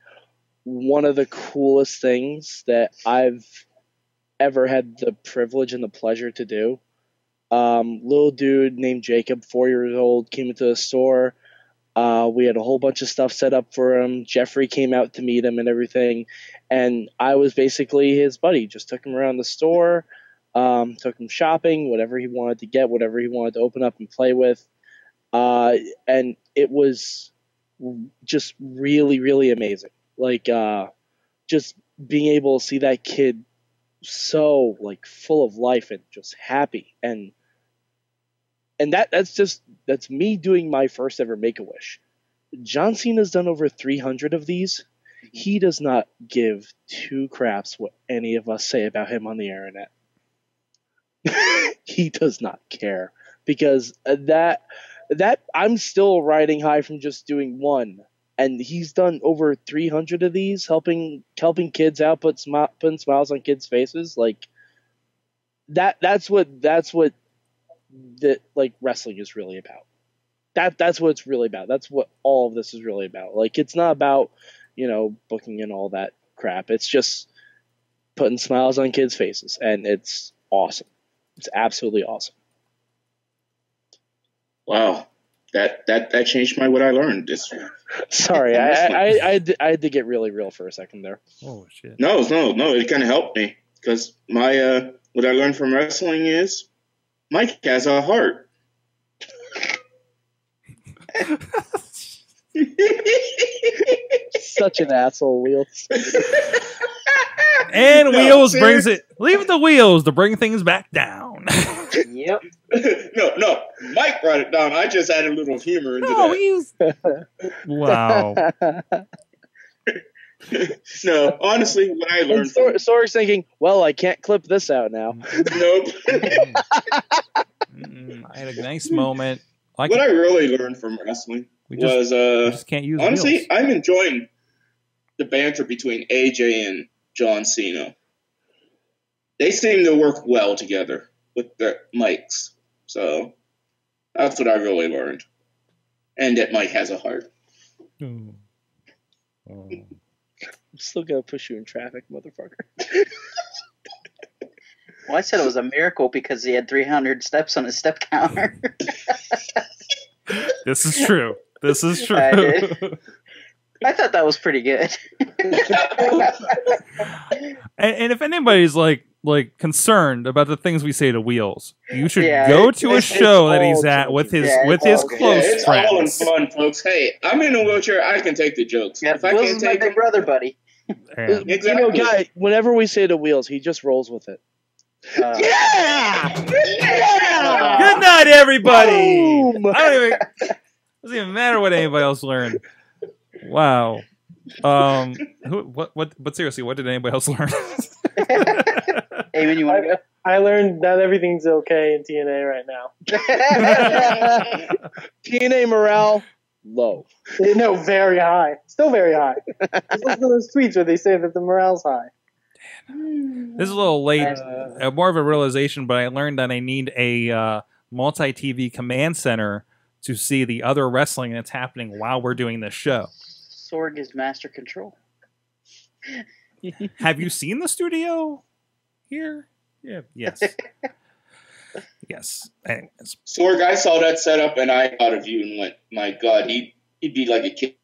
one of the coolest things that I've ever had the privilege and the pleasure to do. Um, little dude named Jacob, four years old, came into the store. Uh, we had a whole bunch of stuff set up for him. Geoffrey came out to meet him and everything, and I was basically his buddy. Just took him around the store, um, took him shopping, whatever he wanted to get, whatever he wanted to open up and play with, uh, and it was just really, really amazing. Like, uh, just being able to see that kid so like full of life and just happy. And and that that's just that's me doing my first ever make a wish john cena's done over 300 of these. He does not give two craps what any of us say about him on the internet. He does not care. Because uh, that that i'm still riding high from just doing one and he's done over 300 of these helping helping kids out put smi- putting smiles on kids faces like that that's what that's what that like wrestling is really about. That that's what it's really about. That's what all of this is really about. Like it's not about you know booking and all that crap. It's just putting smiles on kids faces and it's awesome. It's absolutely awesome. Wow, that that that changed my what I learned. This sorry I, I, I, I, had to, I had to get really real for a second there Oh shit. no, no, no. It kind of helped me because my uh, what I learned from wrestling is Mike has a heart. such an asshole wheels And No, Wheels seriously. brings it. Leave the wheels to bring things back down. Yep. no, no, Mike brought it down. I just added a little humor into no, that. Wheels. Wow. No, honestly, what I learned Sor- from Sorg's thinking well I can't clip this out now nope. Mm, I had a nice moment. Like what I really learned from wrestling we just, was we uh, just can't use honestly, wheels. I'm enjoying the banter between AJ and John Cena. They seem to work well together with their mics. So that's what I really learned. And that Mike has a heart. Mm. Oh. I'm still gonna push you in traffic motherfucker Well, I said it was a miracle because he had 300 steps on his step counter. This is true. This is true. I did. I thought that was pretty good. and, and if anybody's like like concerned about the things we say to Wheels, you should Yeah, go to a show that he's at with his Yeah, with his close yeah, it's all in fun, folks. Hey, I'm in a wheelchair. I can take the jokes. Yeah, if I can't my take big them, brother, buddy. Yeah. You know, guy, whenever we say to Wheels, he just rolls with it. Uh, Yeah! Good night, everybody. Boom! I don't even doesn't even matter what anybody else learned. Wow. Um. Who? What? What? But seriously, what did anybody else learn? Eamon, you want to I learned that everything's okay in TNA right now. TNA morale, low. No, very high. Still very high. Just listen to those tweets where they say that the morale's high. this is a little late. Uh, uh, more of a realization, but I learned that I need a uh, multi TV command center to see the other wrestling that's happening while we're doing this show. Sorg is master control. Have you seen the studio here? Yeah. Yes. Yes. Anyways. Sorg, I saw that setup and I thought of you and went, my God, he he'd be like a kid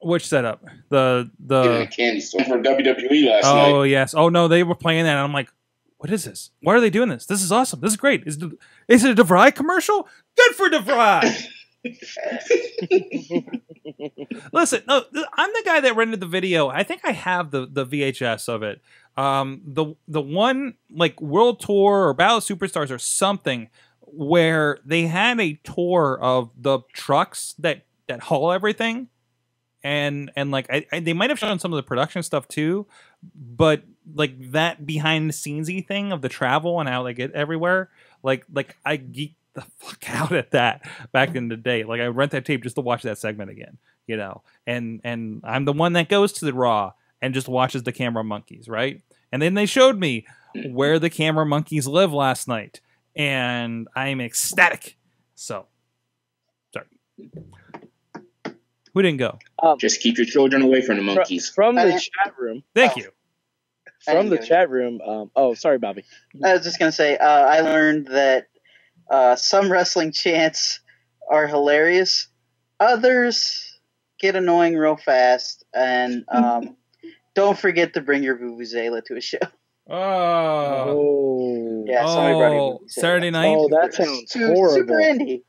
Which setup? The the a candy store for WWE last Oh night. yes. Oh no, they were playing that, and I'm like, what is this? Why are they doing this? This is awesome. This is great. Is it, is it a DeVry commercial? Good for DeVry. Listen, no, I'm the guy that rented the video. I think I have the the VHS of it. Um, the the one like World Tour or Battle of Superstars or something where they had a tour of the trucks that that haul everything, and and like I, I, they might have shown some of the production stuff too, but like that behind the scenesy thing of the travel and how they get everywhere, like like I geeked the fuck out at that back in the day. Like I rent that tape just to watch that segment again, you know. And and I'm the one that goes to the Raw and just watches the camera monkeys, right? And then they showed me where the camera monkeys live last night, and I'm ecstatic. So, sorry. Who didn't go? Um, Just keep your children away from the monkeys. from the chat room. Thank Oh. you. From the chat room. Um, oh, sorry, Bobby. I was just gonna say, uh, I learned that uh, some wrestling chants are hilarious, others get annoying real fast, and um, don't forget to bring your vuvuzela to a show. Oh, Oh, Yeah, somebody oh vuvuzela. Saturday night. Oh, that sounds Super, horrible. super indie.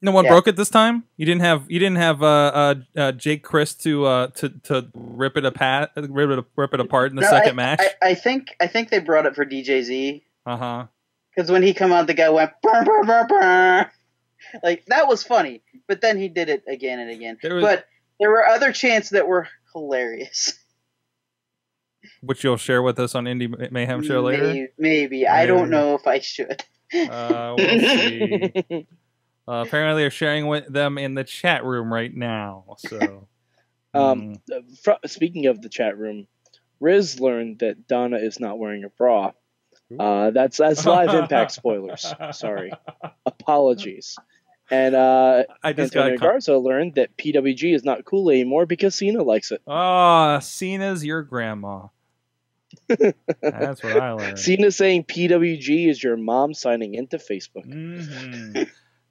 No one Yeah. broke it this time. You didn't have you didn't have uh, uh, uh, Jake Crist to uh, to to rip it apart rip it rip it apart in the No, second I, match. I, I think I think they brought it for DJZ Uh huh. Because when he come out, the guy went brr, brr, brr, brr. like that was funny. But then he did it again and again. There was- but there were other chants that were hilarious. Which you'll share with us on Indie Mayhem show later. Maybe, maybe. I don't know if I should. Uh, we'll see. Uh, apparently, they're sharing with them in the chat room right now. So, Um, mm. Fr- speaking of the chat room, Rizz learned that Donna is not wearing a bra. Uh, that's that's live impact spoilers. Sorry, apologies. And uh, I just Antonio got. Con- Garza learned that PWG is not cool anymore because Cena likes it. oh, Cena's your grandma. That's what I learned. Cena saying PWG is your mom signing into Facebook. Mhm.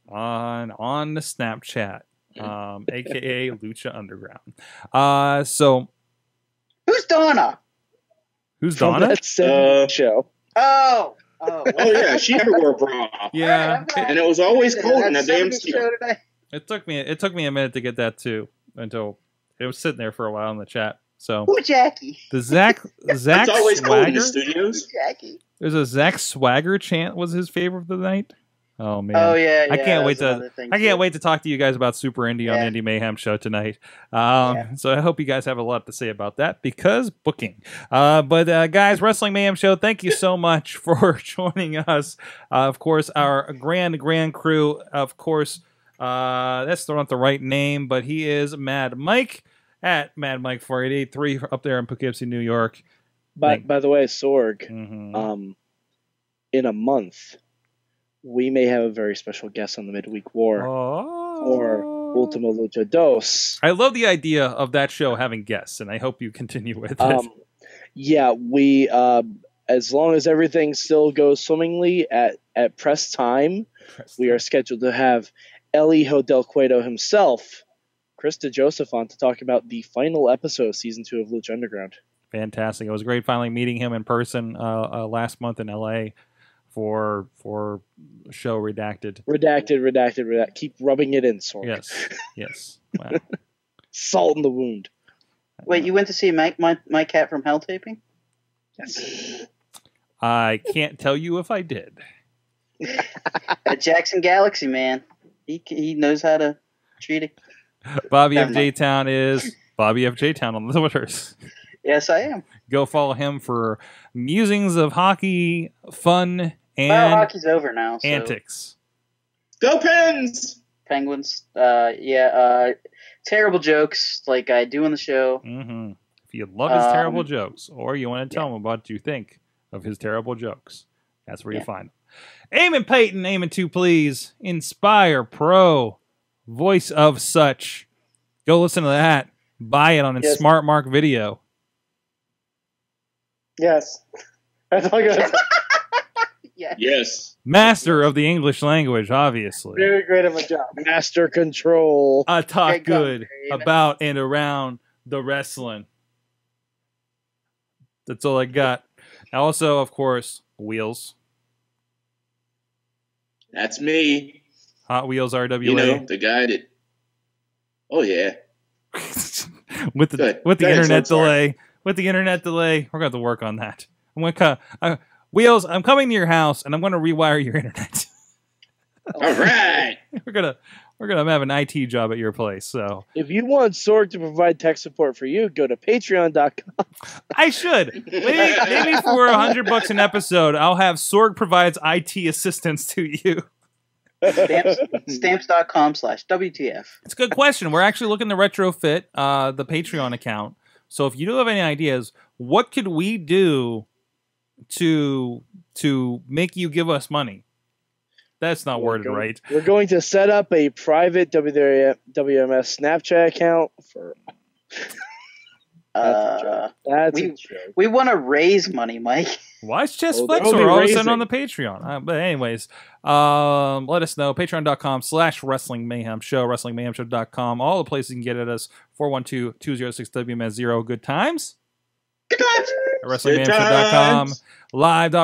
on on the Snapchat, um, aka Lucha Underground. Uh, so Who's Donna? who's From Donna? that same Uh, show. Oh. Oh, Oh yeah, she never wore a bra. Yeah, Alright, I'm And it was always back. cold in That's that damn 70 studio. show today. it took me it took me a minute to get that too until it was sitting there for a while in the chat. So Who Jackie? the Zach Zach It's always cold in Swagger. the studios. Jackie. There's a Zach Swagger chant was his favorite of the night. Oh man. Oh yeah, yeah. I can't wait to- thing, I can't wait to talk to you guys about Super Indie on Yeah. the Indie Mayhem show tonight. Um, Yeah. So I hope you guys have a lot to say about that because booking. Uh, but uh, guys, Wrestling Mayhem show, thank you so much for joining us. Uh, of course, our grand grand crew. Of course, uh, that's not the right name, but he is Mad Mike at Mad Mike four eight eight three up there in Poughkeepsie, New York. By Thank- by the way, Sorg, Mhm. um, in a month, we may have a very special guest on the Midweek War Oh. or Ultimo Lucha Dos. I love the idea of that show having guests, and I hope you continue with it. Um, yeah, we uh, as long as everything still goes swimmingly at at press time, we are scheduled to have Elijo Del Cueto himself, Chris DeJoseph, on to talk about the final episode of season two of Lucha Underground. fantastic. It was great finally meeting him in person uh, uh, last month in LA for for show redacted. Redacted, redacted, redacted. Keep rubbing it in, Sorg. Yes, yes. Wow. Salt in the wound. Wait, you went to see Mike, my, my cat from Hell taping? Yes. I can't tell you if I did. At Jackson Galaxy, man. He he knows how to treat it. Bobby Never FJ mind. Town is Bobby FJ Town on the Twitters. Yes, I am. Go follow him for musings of hockey, fun, well, and hockey's over now. So antics. Go Pens! Penguins. Uh, yeah. Uh, terrible jokes like I do on the show. hmm If you love his Um, terrible jokes, or you want to tell him about what you think of his terrible jokes, that's where you Yeah. find him. Eamon Paton, Eamon 2, please. Inspire Pro, voice of such. Go listen to that. Buy it on its Yes. Smart Mark video. Yes. That's all I got. Yes. Yes. Master of the English language, obviously. Very great of a job. Master control. I talk Great job, good Raven. about and around the wrestling. That's all I got. Also, of course, wheels. That's me. Hot Wheels RWA. You know, the guy that. Oh, yeah. with the with the internet delay. With the internet delay, we're going to have to work on that. I'm going to uh, Wheels, I'm coming to your house and I'm going to rewire your internet. All right. we're going to we're going to have an IT job at your place. So, If you want Sorg to provide tech support for you, go to patreon.com. I should. Maybe, maybe for a 100 bucks an episode, I'll have Sorg provides IT assistance to you. Stamps, stamps.com slash WTF. It's a good question. We're actually looking to retrofit uh, the Patreon account. So if you do have any ideas, what could we do to to make you give us money? That's not worded We're going- right. We're going to set up a private WWF WMS Snapchat account for that's a Uh, joke. That's we- we want to raise money, Mike. Why is Chess Oh, Flex they'll or all of a sudden on the Patreon? Uh, but anyways, um, let us know. Patreon.com slash Wrestling Mayhem Show, WrestlingMayhemShow.com. All the places you can get at us. 412-206-WMS0. Good times. Good times. at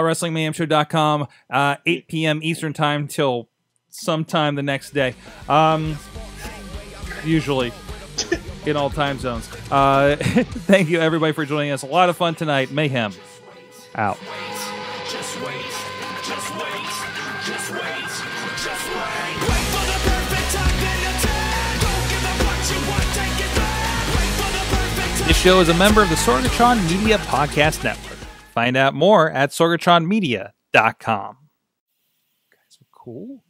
WrestlingMayhemShow.com. Uh, 8 p.m. Eastern Time till sometime the next day. Um, usually in all time zones. Uh, thank you, everybody, for joining us. A lot of fun tonight. Mayhem out. This show is a member of the Sorgatron Media Podcast Network. Find out more at sorgatronmedia.com. Guys are cool.